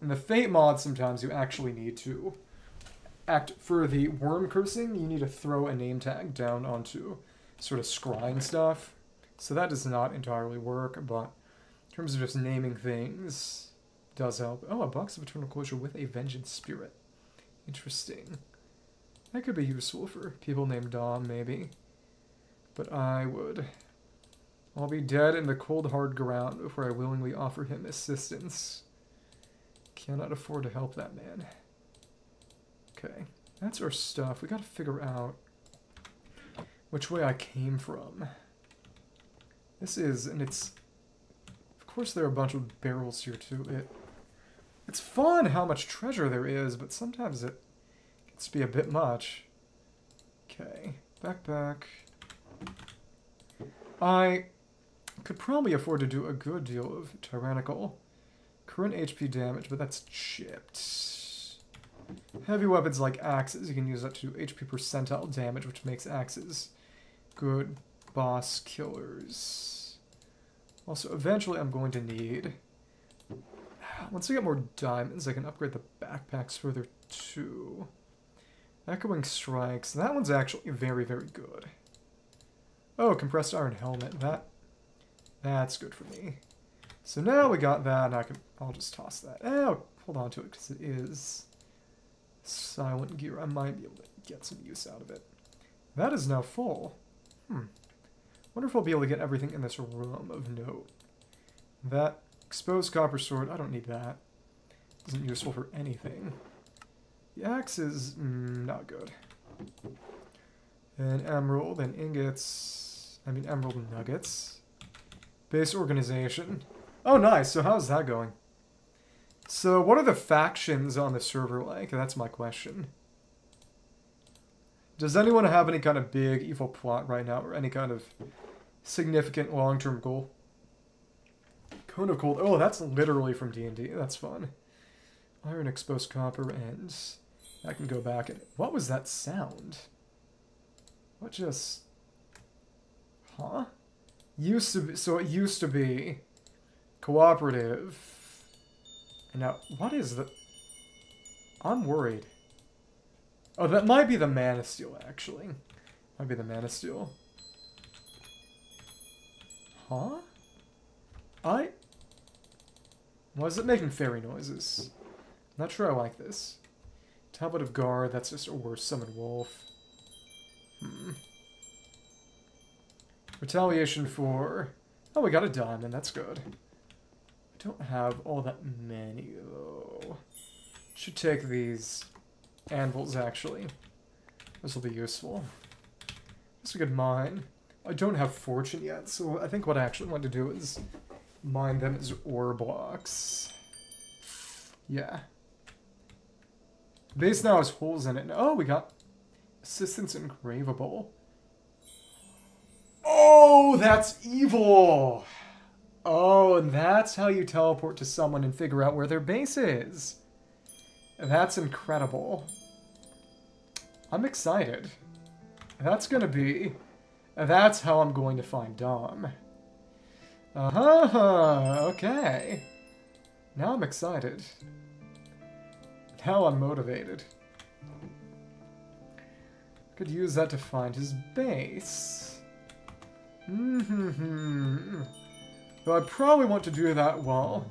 In the Fate mod, sometimes you actually need to act... For the worm cursing, you need to throw a name tag down onto sort of scrying stuff. So that does not entirely work, but in terms of just naming things, does help. Oh, a box of eternal closure with a vengeance spirit. Interesting. That could be useful for people named Dom, maybe. But I would. I'll be dead in the cold hard ground before I willingly offer him assistance. Cannot afford to help that man. Okay, that's our stuff. We gotta figure out which way I came from. This is, and it's... Of course there are a bunch of barrels here too. It, it's fun how much treasure there is, but sometimes it gets to be a bit much. Okay, backpack. I could probably afford to do a good deal of tyrannical. Current HP damage, but that's chipped. Heavy weapons like axes, you can use that to do HP percentile damage, which makes axes good boss killers. Also, eventually I'm going to need... Once I get more diamonds, I can upgrade the backpacks further too. Echoing Strikes. That one's actually very, very good. Oh, Compressed Iron Helmet. That, That's good for me. So now we got that, and I can, I'll just toss that. Oh, hold on to it, because it is silent gear. I might be able to get some use out of it. That is now full. Hmm. Wonder if I'll be able to get everything in this room of note. That exposed copper sword, I don't need that. Isn't useful for anything. The axe is mm, not good. And emerald and ingots. I mean emerald nuggets. Base organization. Oh, nice. So how's that going? So what are the factions on the server like? That's my question. Does anyone have any kind of big evil plot right now or any kind of significant long-term goal? Cone of Cold. Oh, that's literally from D&D. That's fun. Iron exposed copper ends. I can go back and... What was that sound? What just... Huh? Used to be... So it used to be cooperative. And now, what is the... I'm worried. Oh, that might be the Mana Steel, actually. Might be the Mana Steel. Huh? I... Why is it making fairy noises? Not sure I like this. Tablet of Gar, that's just a worse summon wolf. Hmm. Retaliation for... Oh, we got a diamond, that's good. I don't have all that many, though. Should take these anvils, actually. This will be useful. This is a good mine. I don't have fortune yet, so I think what I actually want to do is mine them as ore blocks. Yeah. Base now has holes in it. Oh, we got assistance engravable. Oh, that's evil! Oh, and that's how you teleport to someone and figure out where their base is. That's incredible. I'm excited. That's gonna be... That's how I'm going to find Dom. Uh-huh, okay. Now I'm excited. Now I'm motivated. Could use that to find his base. Mm-hmm. Though I probably want to do that while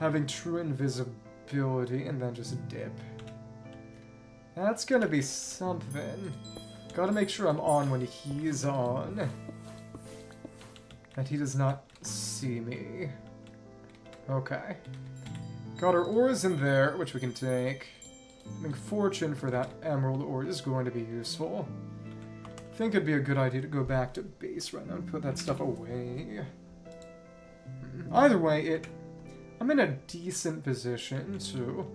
having true invisibility and then just dip. That's gonna be something. Gotta make sure I'm on when he's on. And he does not see me. Okay. Got our ores in there, which we can take. I think fortune for that emerald ore is going to be useful. I think it'd be a good idea to go back to base right now and put that stuff away. Hmm. Either way, it I'm in a decent position to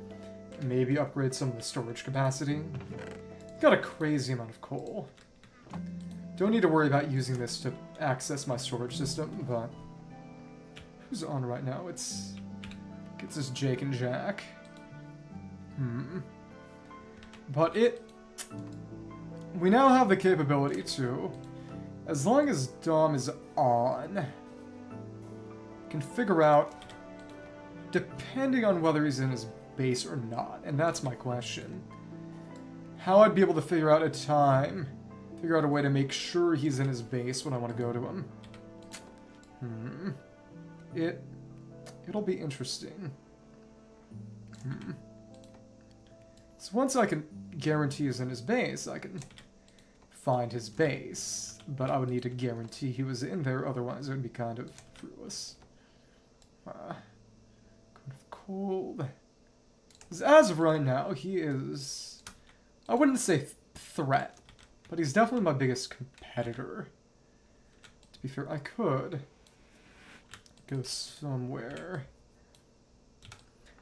maybe upgrade some of the storage capacity. Got a crazy amount of coal. Don't need to worry about using this to access my storage system, but... Who's on right now? It's... It's this Jake and Jack. Hmm. But it... We now have the capability to, as long as Dom is on, can figure out, depending on whether he's in his base or not, and that's my question. How I'd be able to figure out a time, figure out a way to make sure he's in his base when I want to go to him. Hmm. It, it'll be interesting. Hmm. So once I can guarantee he's in his base, I can find his base. But I would need to guarantee he was in there, otherwise it would be kind of fruitless. Uh, kind of cold. As of right now, he is... I wouldn't say th threat, but he's definitely my biggest competitor. To be fair, I could go somewhere.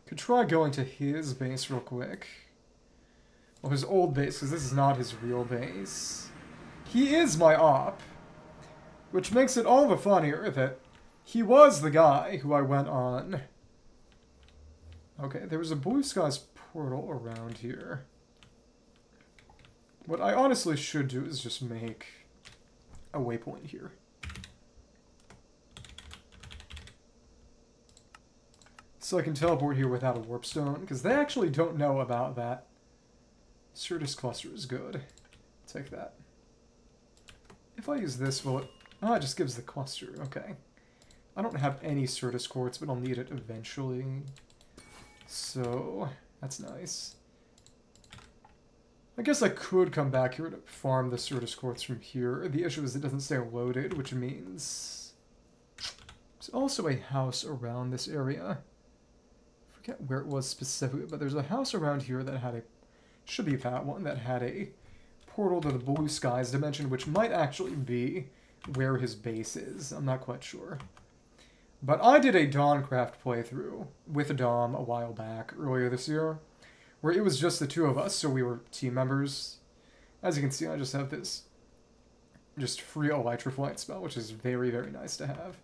Could try going to his base real quick. Well, his old base, because this is not his real base. He is my op. Which makes it all the funnier that he was the guy who I went on Okay, there was a Blue Skies portal around here. What I honestly should do is just make a waypoint here. So I can teleport here without a warp stone, because they actually don't know about that. Certus cluster is good. Take that. If I use this, will it... Oh, it just gives the cluster. Okay. I don't have any Certus quartz, but I'll need it eventually. So, that's nice. I guess I could come back here to farm the Certus Quartz from here. The issue is it doesn't stay loaded, which means... There's also a house around this area. Forget where it was specifically, but there's a house around here that had a... Should be that one, that had a portal to the Blue Skies dimension, which might actually be where his base is. I'm not quite sure. But I did a Dawncraft playthrough with Dom a while back, earlier this year where it was just the two of us, so we were team members. As you can see, I just have this just free Electroflight spell, which is very, very nice to have.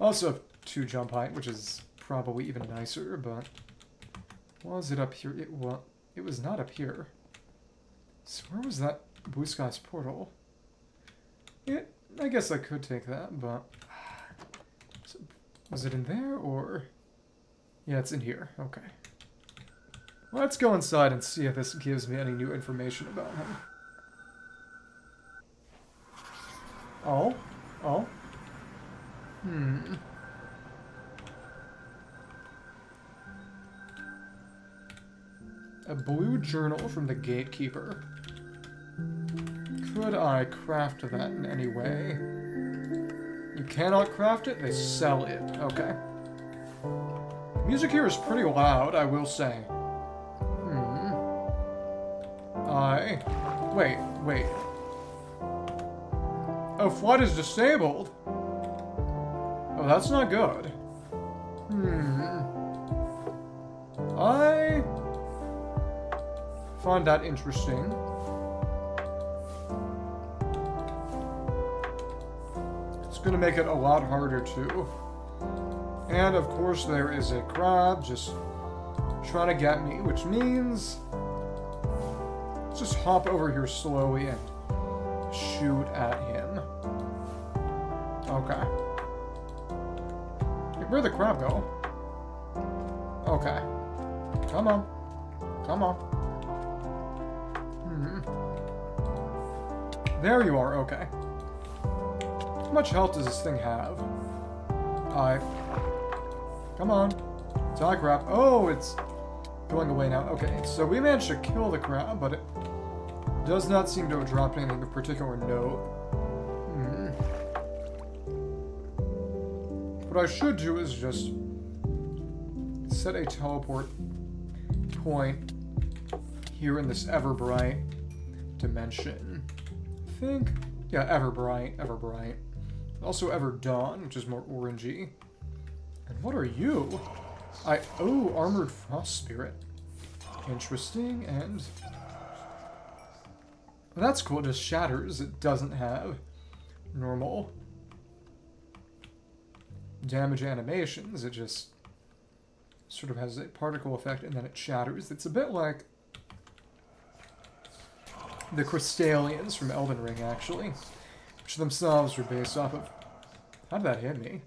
Also have two jump height, which is probably even nicer, but was it up here? It was, it was not up here. So where was that Blue Skies portal? It, I guess I could take that, but... So, was it in there, or... Yeah, it's in here. Okay. Let's go inside and see if this gives me any new information about him. Oh? Oh? Hmm. A blue journal from the gatekeeper. Could I craft that in any way? You cannot craft it? They sell it. Okay. Music here is pretty loud, I will say. I... Wait, wait. Oh, flood is disabled? Oh, that's not good. Hmm. I... find that interesting. It's gonna make it a lot harder, too. And, of course, there is a crab just trying to get me, which means just hop over here slowly and shoot at him. Okay. Where'd the crab go? Okay. Come on. Come on. There you are, okay. How much health does this thing have? I. Come on. Die crap. Oh, it's going away now. Okay, so we managed to kill the crab, but it does not seem to have dropped anything of particular note. Hmm. What I should do is just set a teleport point here in this Everbright dimension. Think, yeah, Everbright, Everbright. Also Everdawn, which is more orangey. And what are you? I, oh, Armored Frost Spirit. Interesting, and that's cool. It just shatters. It doesn't have normal damage animations. It just sort of has a particle effect and then it shatters. It's a bit like the Crystallians from Elden Ring, actually, which themselves were based off of... How did that hit me?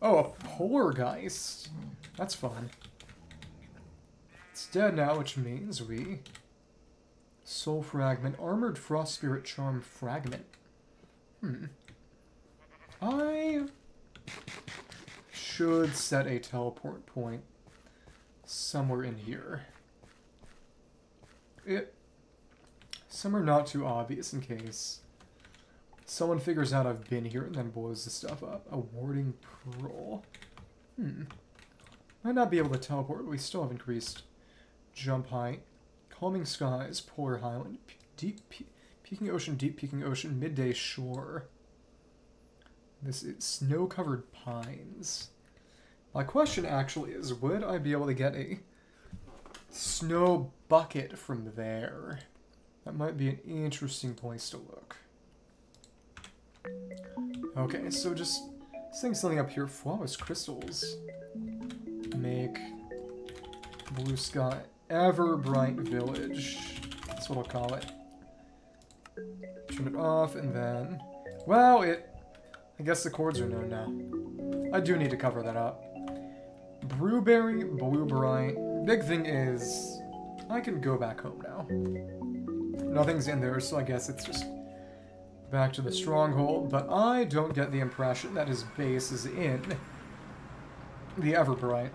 Oh, a Polargeist. That's fun. It's dead now, which means we Soul Fragment. Armored Frost Spirit Charm Fragment. Hmm. I should set a teleport point somewhere in here. It somewhere not too obvious in case someone figures out I've been here and then blows the stuff up. A warding pearl. Hmm. Might not be able to teleport, but we still have increased jump height. Calming skies, polar highland, deep pe peaking ocean, deep peaking ocean, midday shore. This is snow-covered pines. My question actually is, would I be able to get a snow bucket from there? That might be an interesting place to look. Okay, so just setting something up here. Flawless crystals. Make blue sky. Everbright Village. That's what I'll call it. Turn it off, and then... Well, it... I guess the chords are known now. I do need to cover that up. Brewberry, Bluebright. Big thing is, I can go back home now. Nothing's in there, so I guess it's just back to the stronghold, but I don't get the impression that his base is in the Everbright.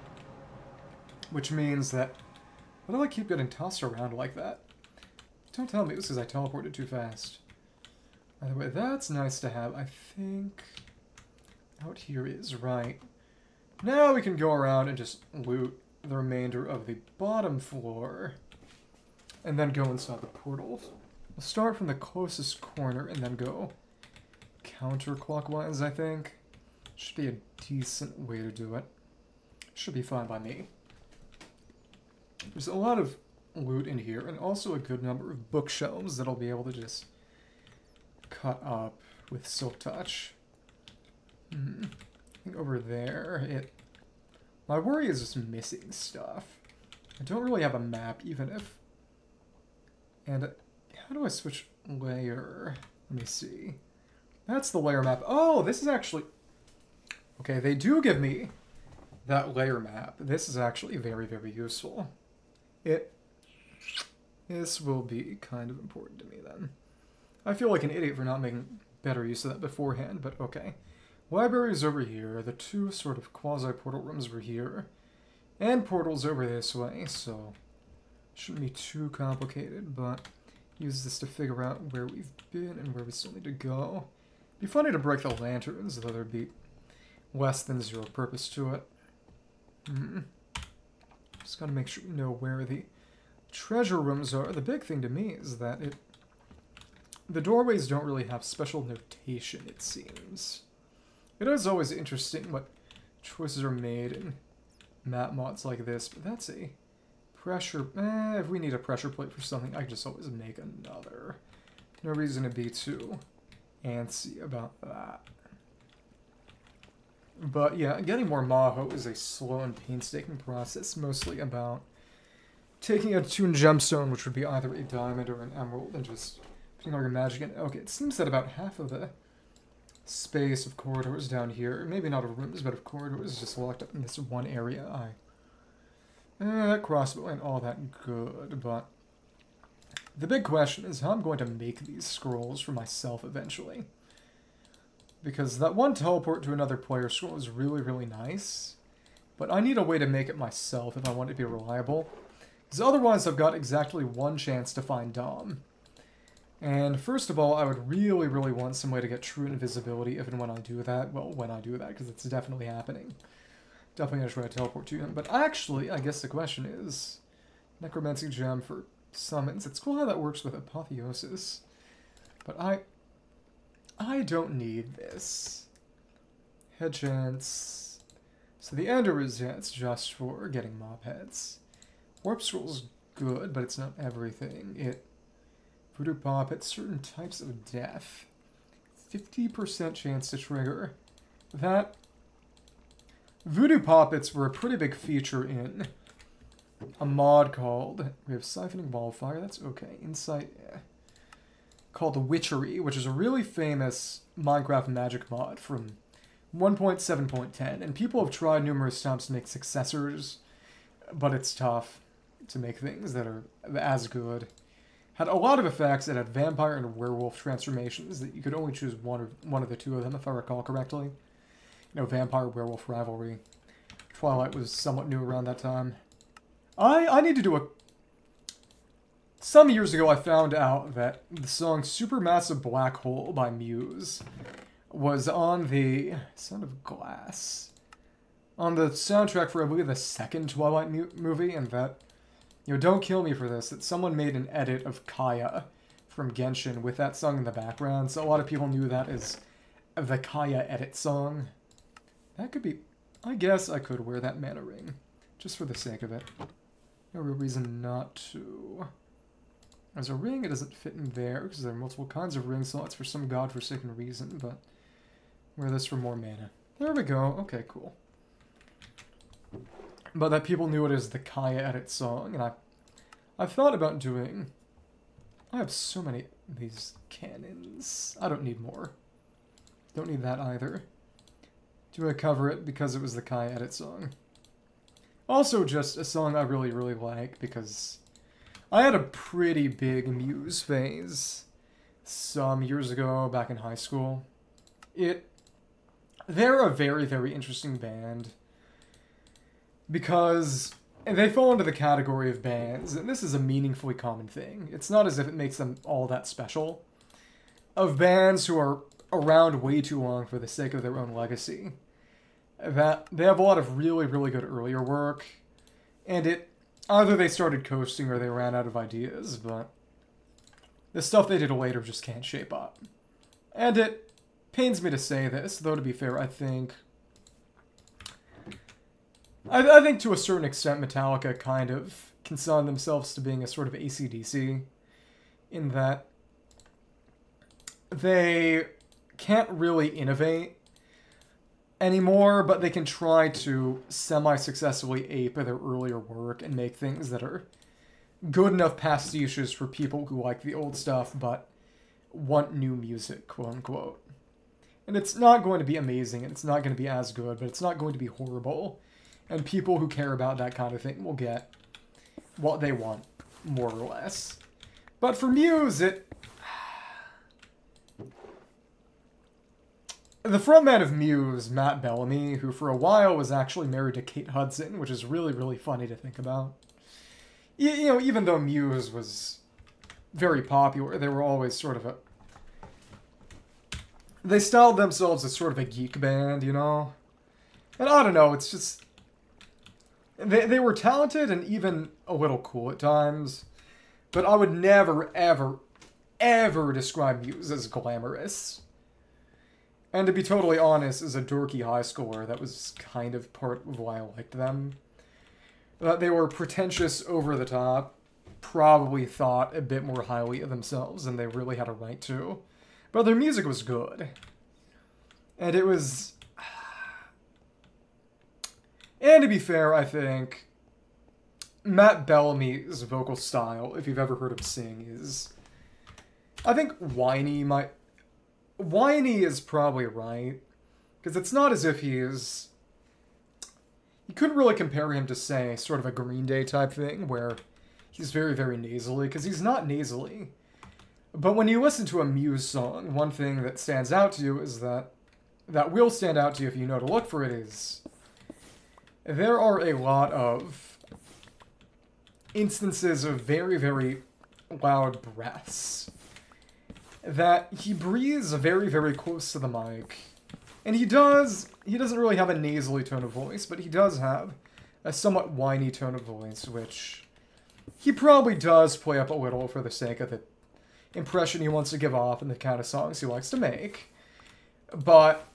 Which means that why do I keep getting tossed around like that? Don't tell me was because I teleported too fast. By the way, that's nice to have. I think out here is right. Now we can go around and just loot the remainder of the bottom floor. And then go inside the portals. We'll start from the closest corner and then go counterclockwise, I think. Should be a decent way to do it. Should be fine by me. There's a lot of loot in here, and also a good number of bookshelves that I'll be able to just cut up with Silk Touch. Hmm. I think over there, it... My worry is just missing stuff. I don't really have a map, even if... And how do I switch layer? Let me see. That's the layer map. Oh, this is actually... Okay, they do give me that layer map. This is actually very, very useful. It... This will be kind of important to me then. I feel like an idiot for not making better use of that beforehand, but okay. Libraries over here, the two sort of quasi-portal rooms were here, and portals over this way, so shouldn't be too complicated, but use this to figure out where we've been and where we still need to go. Be funny to break the lanterns, though there'd be less than zero purpose to it. Hmm. Just gotta make sure we know where the treasure rooms are. The big thing to me is that it... The doorways don't really have special notation, it seems. It is always interesting what choices are made in map mods like this, but that's a pressure... Eh, if we need a pressure plate for something, I can just always make another. No reason to be too antsy about that. But yeah, getting more Mahou is a slow and painstaking process, mostly about taking a tuned gemstone, which would be either a diamond or an emerald, and just putting all your magic in. Okay, it seems that about half of the space of corridors down here, maybe not of rooms, but of corridors, is just locked up in this one area. I Eh, that crossbow ain't all that good, but... The big question is how I'm going to make these scrolls for myself eventually. Because that one teleport to another player scroll is really, really nice. But I need a way to make it myself if I want it to be reliable. Because otherwise I've got exactly one chance to find Dom. And first of all, I would really, really want some way to get true invisibility if and when I do that. Well, when I do that, because it's definitely happening. Definitely gonna try to teleport to him. But actually, I guess the question is... Necromancy Gem for summons. It's cool how that works with Apotheosis. But I... I don't need this. Head chance. So the Ender is, yeah, just for getting mob heads. Warp Scroll's good, but it's not everything. It... Voodoo Poppet certain types of death. 50% chance to trigger. That Voodoo Poppets were a pretty big feature in a mod called, we have Siphoning Wildfire, that's okay, Insight, yeah. Called The Witchery, which is a really famous Minecraft magic mod from 1.7.10, and people have tried numerous times to make successors, but it's tough to make things that are as good. Had a lot of effects, it had vampire and werewolf transformations that you could only choose one or one of the two of them, if I recall correctly know, vampire werewolf rivalry. Twilight was somewhat new around that time. I I need to do a. Some years ago, I found out that the song "Supermassive Black Hole" by Muse was on the Sound of Glass, on the soundtrack for I believe the second Twilight movie, and that you know, don't kill me for this. That someone made an edit of Kaeya from Genshin with that song in the background, so a lot of people knew that as the Kaeya edit song. That could be... I guess I could wear that mana ring. Just for the sake of it. No real reason not to. As a ring, it doesn't fit in there, because there are multiple kinds of ring slots for some godforsaken reason, but... Wear this for more mana. There we go. Okay, cool. But that people knew it as the Kaeya edit song, and I... I've thought about doing... I have so many these cannons. I don't need more. Don't need that either. Do I cover it because it was the Kai edit song? Also just a song I really, really like because I had a pretty big Muse phase some years ago back in high school. It they're a very, very interesting band because they fall into the category of bands, and this is a meaningfully common thing. It's not as if it makes them all that special. Of bands who are around way too long for the sake of their own legacy. That they have a lot of really, really good earlier work, and it either they started coasting or they ran out of ideas, but the stuff they did later just can't shape up. And it pains me to say this, though to be fair, I think I, I think to a certain extent Metallica kind of consign themselves to being a sort of ACDC in that they can't really innovate anymore, but they can try to semi-successfully ape their earlier work and make things that are good enough pastiches for people who like the old stuff but want new music, quote unquote. And it's not going to be amazing, and it's not going to be as good, but it's not going to be horrible. And people who care about that kind of thing will get what they want, more or less. But for Muse, it The frontman of Muse, Matt Bellamy, who for a while was actually married to Kate Hudson, which is really, really funny to think about. You, you know, even though Muse was very popular, they were always sort of a... They styled themselves as sort of a geek band, you know? And I don't know, it's just... They, they were talented and even a little cool at times, but I would never, ever, ever describe Muse as glamorous. And to be totally honest, as a dorky high schooler, that was kind of part of why I liked them. That they were pretentious, over the top, probably thought a bit more highly of themselves than they really had a right to. But their music was good. And it was... And to be fair, I think Matt Bellamy's vocal style, if you've ever heard him sing, is... I think whiny might whiny is probably right. Because it's not as if he's... You couldn't really compare him to, say, sort of a Green Day type thing, where he's very, very nasally, because he's not nasally. But when you listen to a Muse song, one thing that stands out to you is that, that will stand out to you if you know to look for it is, there are a lot of instances of very, very loud breaths that he breathes very, very close to the mic. And he does, he doesn't really have a nasally tone of voice, but he does have a somewhat whiny tone of voice, which he probably does play up a little for the sake of the impression he wants to give off and the kind of songs he likes to make. But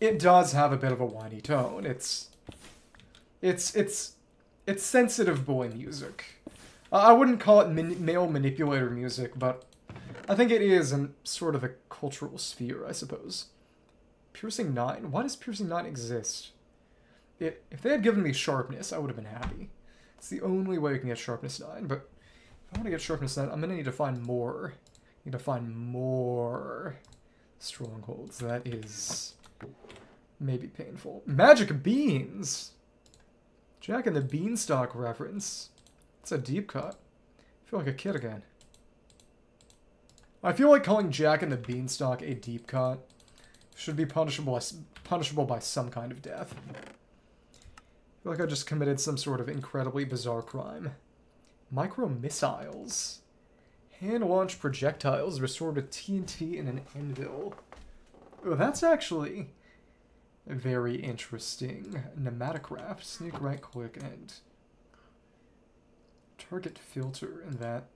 it does have a bit of a whiny tone. It's, it's, it's, it's sensitive boy music. I wouldn't call it male manipulator music, but I think it is in sort of a cultural sphere, I suppose. Piercing 9? Why does Piercing 9 exist? It, if they had given me Sharpness, I would have been happy. It's the only way you can get Sharpness 9, but if I want to get Sharpness 9, I'm going to need to find more. I need to find more strongholds. That is maybe painful. Magic Beans! Jack and the Beanstalk reference. It's a deep cut. I feel like a kid again. I feel like calling Jack and the Beanstalk a deep cut should be punishable, punishable by some kind of death. I feel like I just committed some sort of incredibly bizarre crime. Micro missiles. Hand-launched projectiles restored to TNT in an anvil. Oh, that's actually very interesting. PneumaticCraft. Sneak right click and target filter and that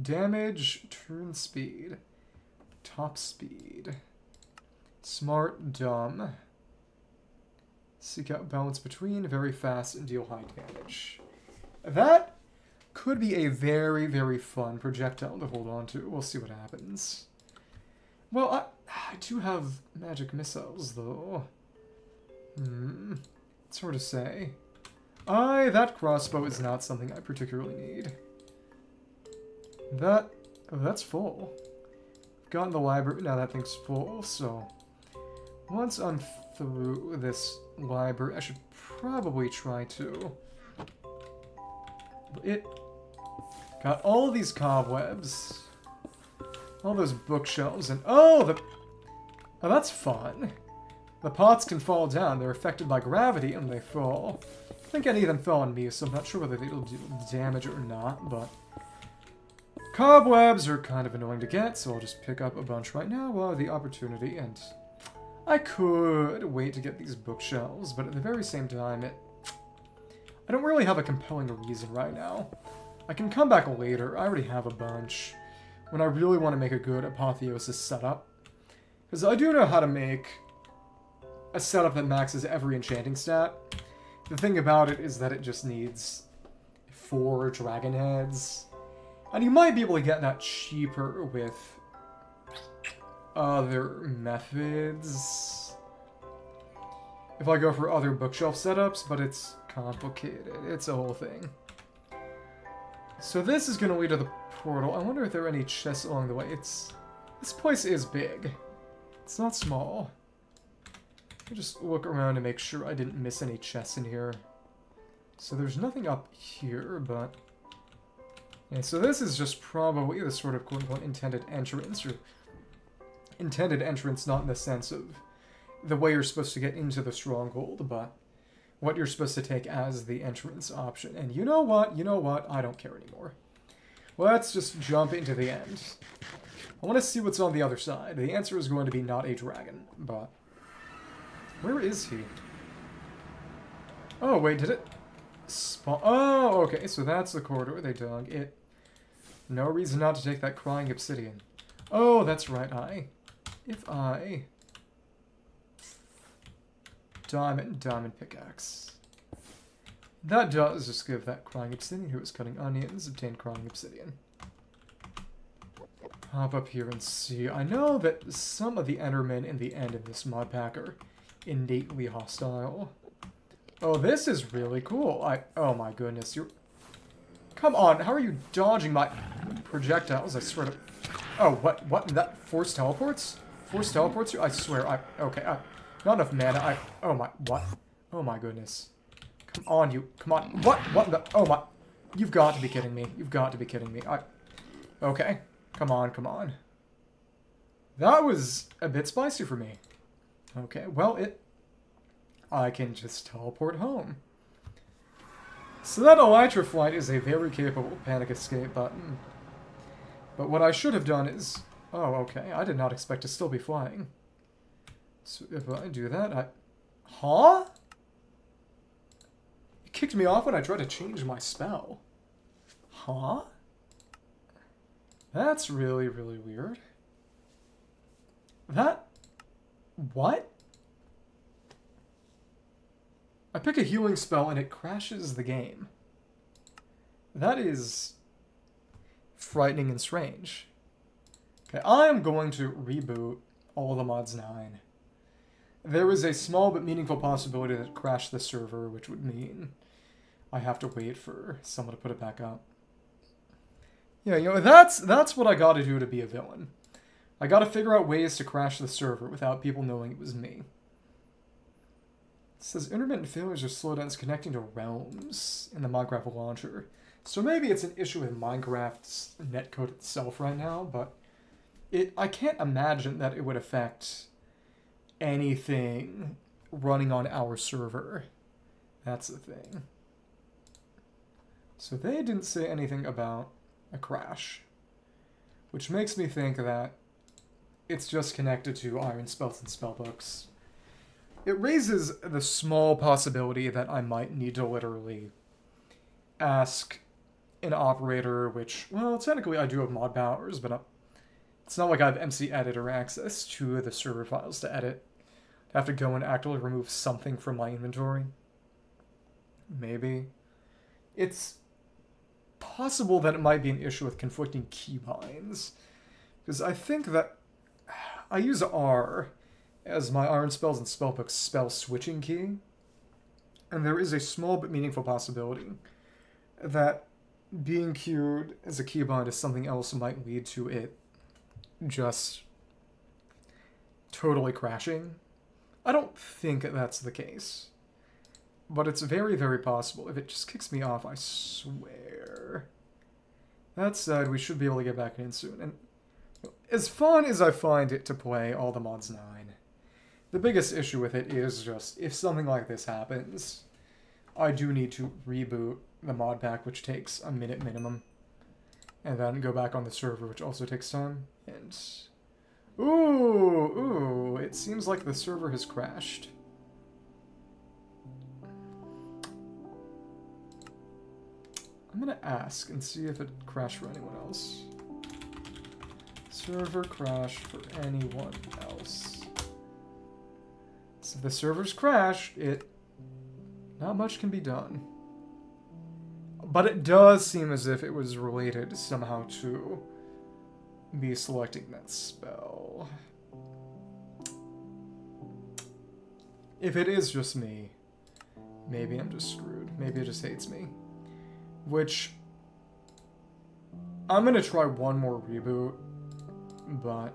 Damage, turn speed, top speed, smart, dumb, seek out balance between, very fast, and deal high damage. That could be a very, very fun projectile to hold on to. We'll see what happens. Well, I, I do have magic missiles, though. Hmm. It's hard to say. I, that crossbow is not something I particularly need. That, that's full. Got in the library, now that thing's full, so... Once I'm through this library, I should probably try to... It got all these cobwebs. All those bookshelves, and oh, the... Oh, that's fun. The pots can fall down. They're affected by gravity, and they fall. I think any of them fell on me, so I'm not sure whether they'll do damage or not, but... Cobwebs are kind of annoying to get, so I'll just pick up a bunch right now while the opportunity, and... I could wait to get these bookshelves, but at the very same time, it... I don't really have a compelling reason right now. I can come back later, I already have a bunch, when I really want to make a good Apotheosis setup. Because I do know how to make a setup that maxes every enchanting stat. The thing about it is that it just needs four dragon heads. And you might be able to get that cheaper with other methods. If I go for other bookshelf setups, but it's complicated. It's a whole thing. So this is going to lead to the portal. I wonder if there are any chests along the way. It's This place is big. It's not small. Let me just look around and make sure I didn't miss any chests in here. So there's nothing up here, but... Yeah, so this is just probably the sort of quote-unquote intended entrance, or intended entrance not in the sense of the way you're supposed to get into the stronghold, but what you're supposed to take as the entrance option. And you know what? You know what? I don't care anymore. Let's just jump into the end. I want to see what's on the other side. The answer is going to be not a dragon, but... Where is he? Oh, wait, did it... Spawn... Oh, okay, so that's the corridor they dug. It... No reason not to take that crying obsidian. Oh, that's right, I... If I... Diamond, diamond pickaxe. That does just give that crying obsidian who was cutting onions, obtain crying obsidian. Hop up here and see. I know that some of the Endermen in the end of this mod pack are innately hostile. Oh, this is really cool. I oh my goodness, you're Come on, how are you dodging my projectiles? I swear to Oh, what what that force teleports? Force teleports you? I swear I okay, I not enough mana. I oh my what? Oh my goodness. Come on, you come on. What what the oh my You've got to be kidding me. You've got to be kidding me. I Okay. Come on, come on. That was a bit spicy for me. Okay, well, it... I can just teleport home. So that Elytra Flight is a very capable panic escape button. But what I should have done is... Oh, okay, I did not expect to still be flying. So if I do that, I... Huh? It kicked me off when I tried to change my spell. Huh? That's really, really weird. That... What? I pick a healing spell and it crashes the game. That is frightening and strange. Okay, I am going to reboot all the mods 9. There is a small but meaningful possibility that it crashed the server, which would mean I have to wait for someone to put it back up. Yeah, you know, that's that's what I gotta do to be a villain. I gotta figure out ways to crash the server without people knowing it was me. Says intermittent failures or slowdowns connecting to realms in the Minecraft launcher. So maybe it's an issue with Minecraft's netcode itself right now, but it I can't imagine that it would affect anything running on our server. That's the thing. So they didn't say anything about a crash, which makes me think that it's just connected to iron Spells n' Spellbooks. It raises the small possibility that I might need to literally ask an operator, which, well, technically I do have mod powers, but uh, it's not like I have MC editor access to the server files to edit. I have to go and actively remove something from my inventory. Maybe. It's possible that it might be an issue with conflicting keybinds. Because I think that I use R as my Iron Spells n' Spellbooks spell switching key. And there is a small but meaningful possibility that being queued as a keybind as something else might lead to it just totally crashing. I don't think that's the case. But it's very, very possible. If it just kicks me off, I swear. That said, we should be able to get back in soon. And as fun as I find it to play all the mods 9, the biggest issue with it is just, if something like this happens, I do need to reboot the mod pack, which takes a minute minimum. And then go back on the server, which also takes time. And... Ooh, ooh, it seems like the server has crashed. I'm gonna ask and see if it crashed for anyone else. Server crashed for anyone else. So the server's crashed, it... Not much can be done. But it does seem as if it was related somehow to me selecting that spell. If it is just me, maybe I'm just screwed. Maybe it just hates me. Which, I'm gonna try one more reboot, but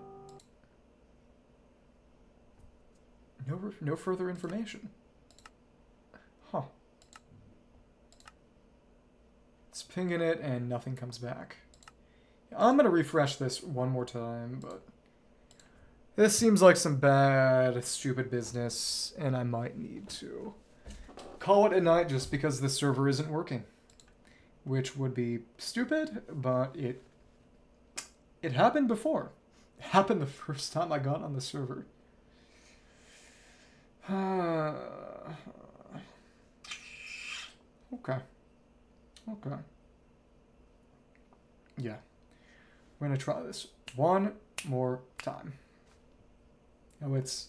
no, no further information. Huh. It's pinging it and nothing comes back. I'm gonna refresh this one more time, but this seems like some bad, stupid business, and I might need to call it a night just because the server isn't working which would be stupid, but it it happened before. It happened the first time I got on the server. Okay. Okay. Yeah. We're gonna try this one more time. Oh, it's...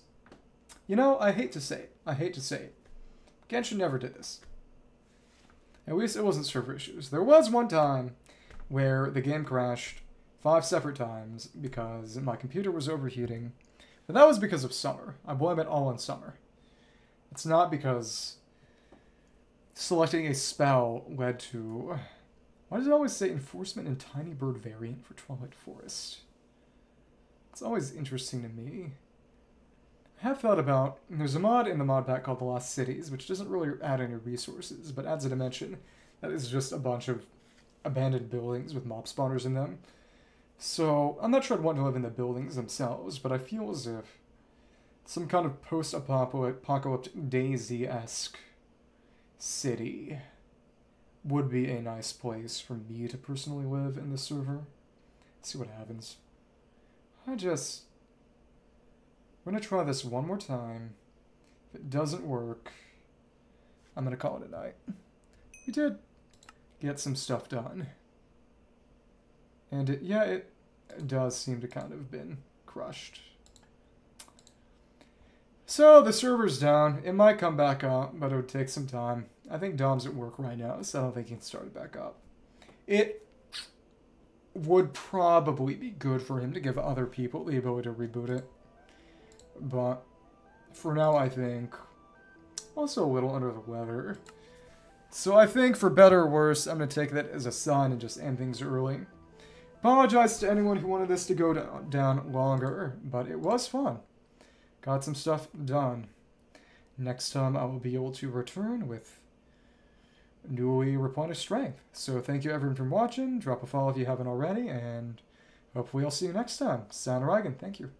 You know, I hate to say it. I hate to say it. Genshin never did this. At least it wasn't server issues. There was one time where the game crashed five separate times because my computer was overheating. But that was because of summer. I blame it all on summer. It's not because selecting a spell led to... Why does it always say enforcement and tiny bird variant for Twilight Forest? It's always interesting to me. I have thought about, there's a mod in the mod pack called The Lost Cities, which doesn't really add any resources, but adds a dimension that is just a bunch of abandoned buildings with mob spawners in them. So, I'm not sure I'd want to live in the buildings themselves, but I feel as if some kind of post-apocalyptic Daisy-esque city would be a nice place for me to personally live in the server. Let's see what happens. I just going to try this one more time. If it doesn't work, I'm to call it a night. We did get some stuff done. And it, yeah, it does seem to kind of been crushed. So the server's down. It might come back up, but it would take some time. I think Dom's at work right now, so I don't think he can start it back up. It would probably be good for him to give other people the ability to reboot it. But for now, I think also a little under the weather. So I think for better or worse, I'm going to take that as a sign and just end things early. Apologize to anyone who wanted this to go down longer, but it was fun. Got some stuff done. Next time I will be able to return with newly replenished strength. So thank you everyone for watching. Drop a follow if you haven't already, and hopefully I'll see you next time. Sound Dragon, thank you.